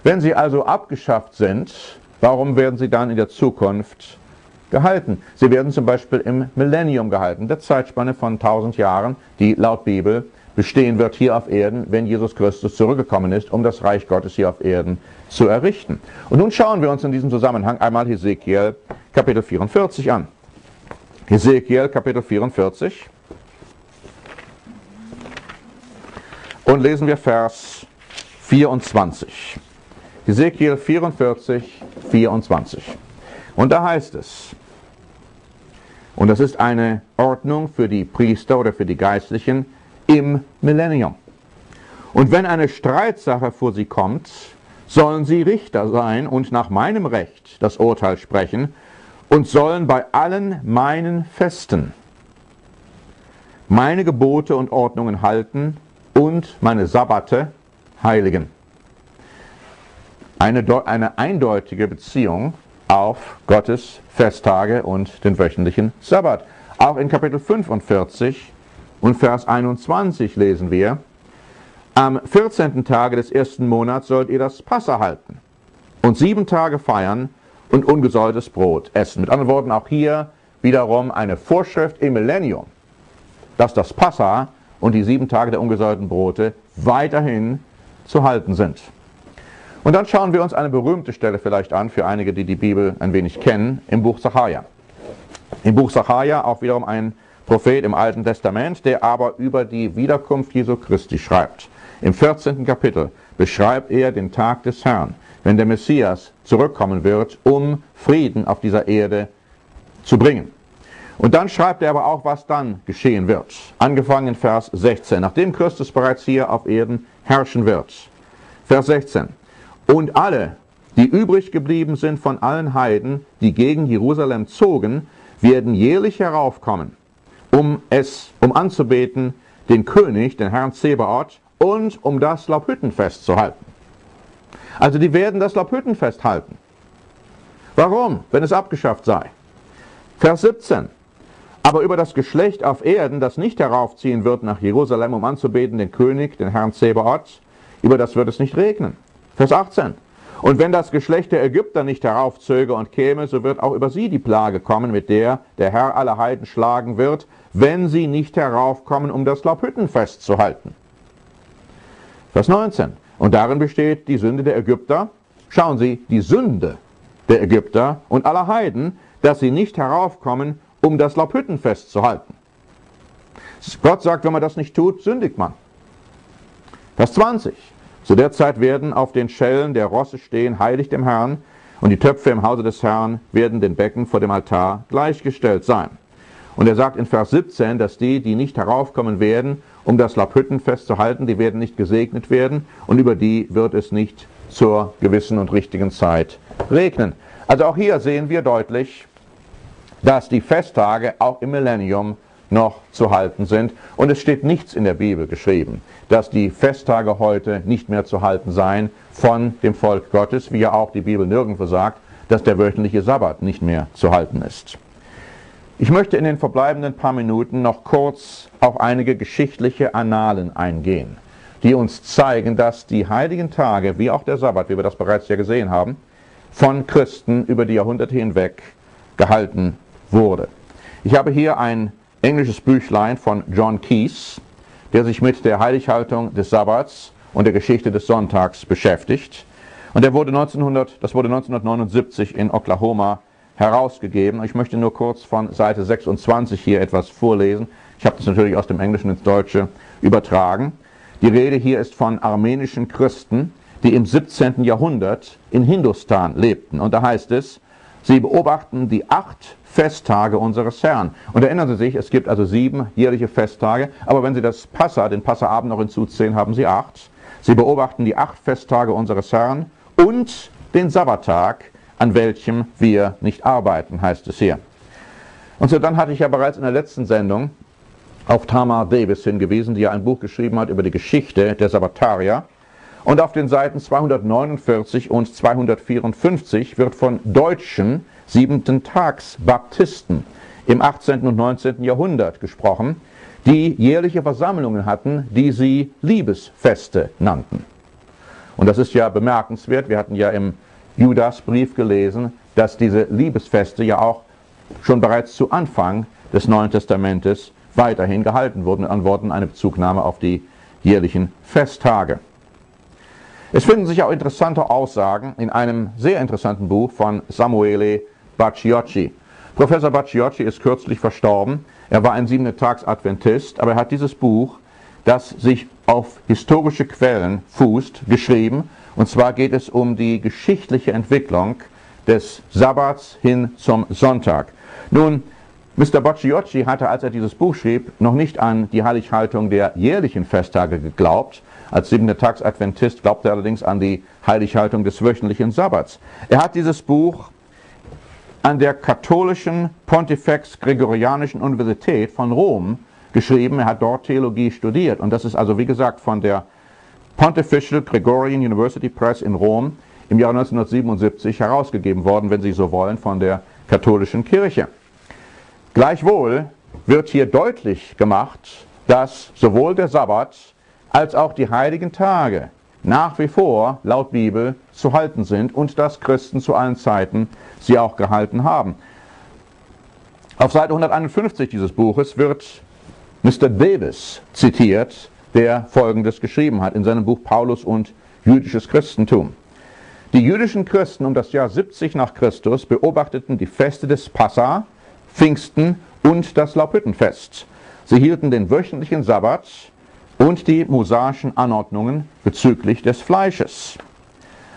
Wenn sie also abgeschafft sind, warum werden sie dann in der Zukunft gehalten? Sie werden zum Beispiel im Millennium gehalten, der Zeitspanne von 1000 Jahren, die laut Bibel bestehen wird hier auf Erden, wenn Jesus Christus zurückgekommen ist, um das Reich Gottes hier auf Erden zu errichten. Und nun schauen wir uns in diesem Zusammenhang einmal Hesekiel Kapitel 44 an. Hesekiel Kapitel 44 und lesen wir Vers 24. Hesekiel 44, 24. Und da heißt es, und das ist eine Ordnung für die Priester oder für die Geistlichen, im Millennium. Und wenn eine Streitsache vor sie kommt, sollen sie Richter sein und nach meinem Recht das Urteil sprechen und sollen bei allen meinen Festen meine Gebote und Ordnungen halten und meine Sabbate heiligen. Eine, eine eindeutige Beziehung auf Gottes Festtage und den wöchentlichen Sabbat. Auch in Kapitel 45 und Vers 21 lesen wir, am 14. Tage des ersten Monats sollt ihr das Passa halten und sieben Tage feiern und ungesäuertes Brot essen. Mit anderen Worten, auch hier wiederum eine Vorschrift im Millennium, dass das Passa und die sieben Tage der ungesäuerten Brote weiterhin zu halten sind. Und dann schauen wir uns eine berühmte Stelle vielleicht an, für einige, die die Bibel ein wenig kennen, im Buch Sacharja. Im Buch Sacharja auch wiederum ein Prophet im Alten Testament, der aber über die Wiederkunft Jesu Christi schreibt. Im 14. Kapitel beschreibt er den Tag des Herrn, wenn der Messias zurückkommen wird, um Frieden auf dieser Erde zu bringen. Und dann schreibt er aber auch, was dann geschehen wird. Angefangen in Vers 16, nachdem Christus bereits hier auf Erden herrschen wird. Vers 16. Und alle, die übrig geblieben sind von allen Heiden, die gegen Jerusalem zogen, werden jährlich heraufkommen um es, um anzubeten, den König, den Herrn Zebaoth, und um das Laubhüttenfest zu halten. Also die werden das Laubhüttenfest halten. Warum, wenn es abgeschafft sei? Vers 17. Aber über das Geschlecht auf Erden, das nicht heraufziehen wird nach Jerusalem, um anzubeten, den König, den Herrn Zebaoth, über das wird es nicht regnen. Vers 18. Und wenn das Geschlecht der Ägypter nicht heraufzöge und käme, so wird auch über sie die Plage kommen, mit der der Herr alle Heiden schlagen wird, wenn sie nicht heraufkommen, um das Laubhüttenfest zu halten. Vers 19. Und darin besteht die Sünde der Ägypter. Schauen Sie, die Sünde der Ägypter und aller Heiden, dass sie nicht heraufkommen, um das Laubhüttenfest zu halten. Gott sagt, wenn man das nicht tut, sündigt man. Vers 20. Zu der Zeit werden auf den Schellen der Rosse stehen, heilig dem Herrn, und die Töpfe im Hause des Herrn werden den Becken vor dem Altar gleichgestellt sein. Und er sagt in Vers 17, dass die, die nicht heraufkommen werden, um das Laubhüttenfest zu halten, die werden nicht gesegnet werden und über die wird es nicht zur gewissen und richtigen Zeit regnen. Also auch hier sehen wir deutlich, dass die Festtage auch im Millennium noch zu halten sind. Und es steht nichts in der Bibel geschrieben, dass die Festtage heute nicht mehr zu halten seien von dem Volk Gottes, wie ja auch die Bibel nirgendwo sagt, dass der wöchentliche Sabbat nicht mehr zu halten ist. Ich möchte in den verbleibenden paar Minuten noch kurz auf einige geschichtliche Annalen eingehen, die uns zeigen, dass die heiligen Tage, wie auch der Sabbat, wie wir das bereits ja gesehen haben, von Christen über die Jahrhunderte hinweg gehalten wurde. Ich habe hier ein englisches Büchlein von John Keys, der sich mit der Heilighaltung des Sabbats und der Geschichte des Sonntags beschäftigt. Und der wurde 1900, das wurde 1979 in Oklahoma herausgegeben. Ich möchte nur kurz von Seite 26 hier etwas vorlesen. Ich habe das natürlich aus dem Englischen ins Deutsche übertragen. Die Rede hier ist von armenischen Christen, die im 17. Jahrhundert in Hindustan lebten. Und da heißt es, sie beobachten die acht Festtage unseres Herrn. Und erinnern Sie sich, es gibt also sieben jährliche Festtage, aber wenn Sie das Passa, den Passaabend noch hinzuzählen, haben Sie acht. Sie beobachten die acht Festtage unseres Herrn und den Sabbattag, an welchem wir nicht arbeiten, heißt es hier. Und so dann hatte ich ja bereits in der letzten Sendung auf Tamar Davis hingewiesen, die ja ein Buch geschrieben hat über die Geschichte der Sabbatarier. Und auf den Seiten 249 und 254 wird von deutschen siebenten Tags Baptisten im 18. und 19. Jahrhundert gesprochen, die jährliche Versammlungen hatten, die sie Liebesfeste nannten. Und das ist ja bemerkenswert. Wir hatten ja im Judasbrief gelesen, dass diese Liebesfeste ja auch schon bereits zu Anfang des Neuen Testamentes weiterhin gehalten wurden. An Worten eine Bezugnahme auf die jährlichen Festtage. Es finden sich auch interessante Aussagen in einem sehr interessanten Buch von Samuele Bacciocchi. Professor Bacciocchi ist kürzlich verstorben. Er war ein siebente Tags Adventist, aber er hat dieses Buch, das sich auf historische Quellen fußt, geschrieben. Und zwar geht es um die geschichtliche Entwicklung des Sabbats hin zum Sonntag. Nun, Mr. Bocciocci hatte, als er dieses Buch schrieb, noch nicht an die Heilighaltung der jährlichen Festtage geglaubt. Als siebente Tags Adventist glaubte er allerdings an die Heilighaltung des wöchentlichen Sabbats. Er hat dieses Buch an der katholischen Pontifex Gregorianischen Universität von Rom geschrieben. Er hat dort Theologie studiert. Und das ist also, wie gesagt, von der Pontifical Gregorian University Press in Rom im Jahr 1977 herausgegeben worden, wenn Sie so wollen, von der katholischen Kirche. Gleichwohl wird hier deutlich gemacht, dass sowohl der Sabbat als auch die heiligen Tage nach wie vor laut Bibel zu halten sind und dass Christen zu allen Zeiten sie auch gehalten haben. Auf Seite 151 dieses Buches wird Mr. Davis zitiert, der Folgendes geschrieben hat in seinem Buch Paulus und jüdisches Christentum. Die jüdischen Christen um das Jahr 70 nach Christus beobachteten die Feste des Passa, Pfingsten und das Laubhüttenfest. Sie hielten den wöchentlichen Sabbat und die mosaischen Anordnungen bezüglich des Fleisches.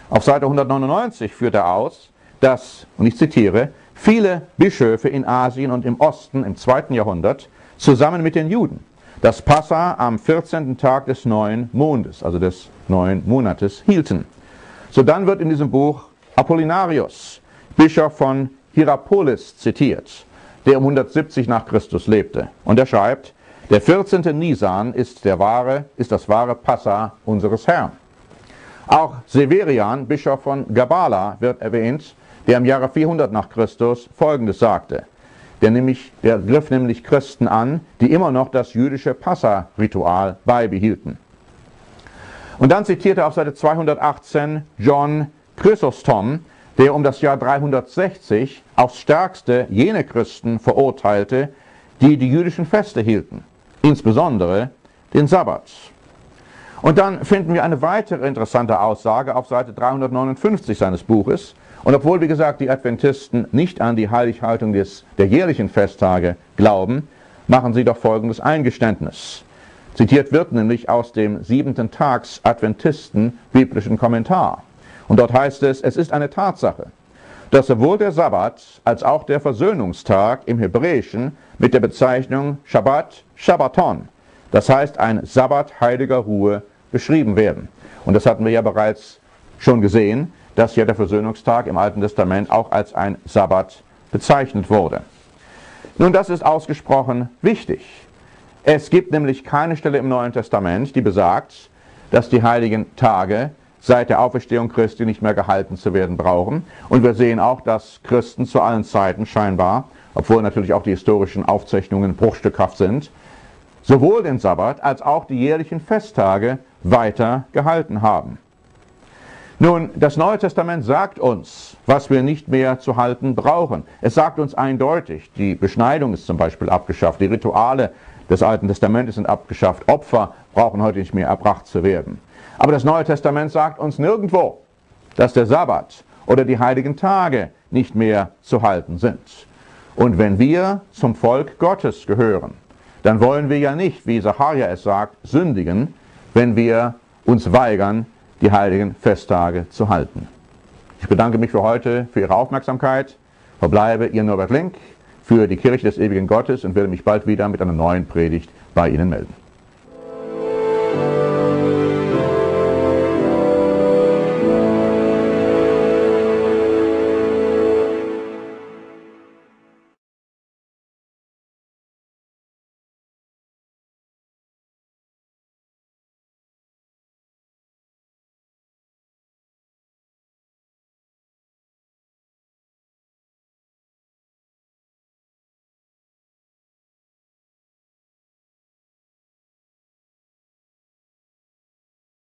Auf Seite 199 führt er aus, dass, und ich zitiere, viele Bischöfe in Asien und im Osten im zweiten Jahrhundert zusammen mit den Juden das Passa am 14. Tag des neuen Mondes, also des neuen Monates, hielten. So dann wird in diesem Buch Apollinarius, Bischof von Hierapolis, zitiert, der um 170 nach Christus lebte. Und er schreibt, der 14. Nisan ist, der wahre, ist das wahre Passa unseres Herrn. Auch Severian, Bischof von Gabala, wird erwähnt, der im Jahre 400 nach Christus Folgendes sagte. Der, nämlich, der griff nämlich Christen an, die immer noch das jüdische Passa-Ritual beibehielten. Und dann zitierte auf Seite 218 John Chrysostom, der um das Jahr 360 aufs stärkste jene Christen verurteilte, die die jüdischen Feste hielten, insbesondere den Sabbat. Und dann finden wir eine weitere interessante Aussage auf Seite 359 seines Buches. Und obwohl, wie gesagt, die Adventisten nicht an die Heilighaltung des, der jährlichen Festtage glauben, machen sie doch folgendes Eingeständnis. Zitiert wird nämlich aus dem siebenten Tags Adventisten biblischen Kommentar. Und dort heißt es, es ist eine Tatsache, dass sowohl der Sabbat als auch der Versöhnungstag im Hebräischen mit der Bezeichnung Shabbat, Shabbaton, das heißt ein Sabbat heiliger Ruhe, beschrieben werden. Und das hatten wir ja bereits schon gesehen, dass ja der Versöhnungstag im Alten Testament auch als ein Sabbat bezeichnet wurde. Nun, das ist ausgesprochen wichtig. Es gibt nämlich keine Stelle im Neuen Testament, die besagt, dass die heiligen Tage seit der Auferstehung Christi nicht mehr gehalten zu werden brauchen. Und wir sehen auch, dass Christen zu allen Zeiten scheinbar, obwohl natürlich auch die historischen Aufzeichnungen bruchstückhaft sind, sowohl den Sabbat als auch die jährlichen Festtage weiter gehalten haben. Nun, das Neue Testament sagt uns, was wir nicht mehr zu halten brauchen. Es sagt uns eindeutig, die Beschneidung ist zum Beispiel abgeschafft, die Rituale des Alten Testamentes sind abgeschafft. Opfer brauchen heute nicht mehr erbracht zu werden. Aber das Neue Testament sagt uns nirgendwo, dass der Sabbat oder die heiligen Tage nicht mehr zu halten sind. Und wenn wir zum Volk Gottes gehören, dann wollen wir ja nicht, wie Zacharia es sagt, sündigen, wenn wir uns weigern, die heiligen Festtage zu halten. Ich bedanke mich für heute für Ihre Aufmerksamkeit. Verbleibe Ihr Norbert Link für die Kirche des ewigen Gottes und werde mich bald wieder mit einer neuen Predigt bei Ihnen melden.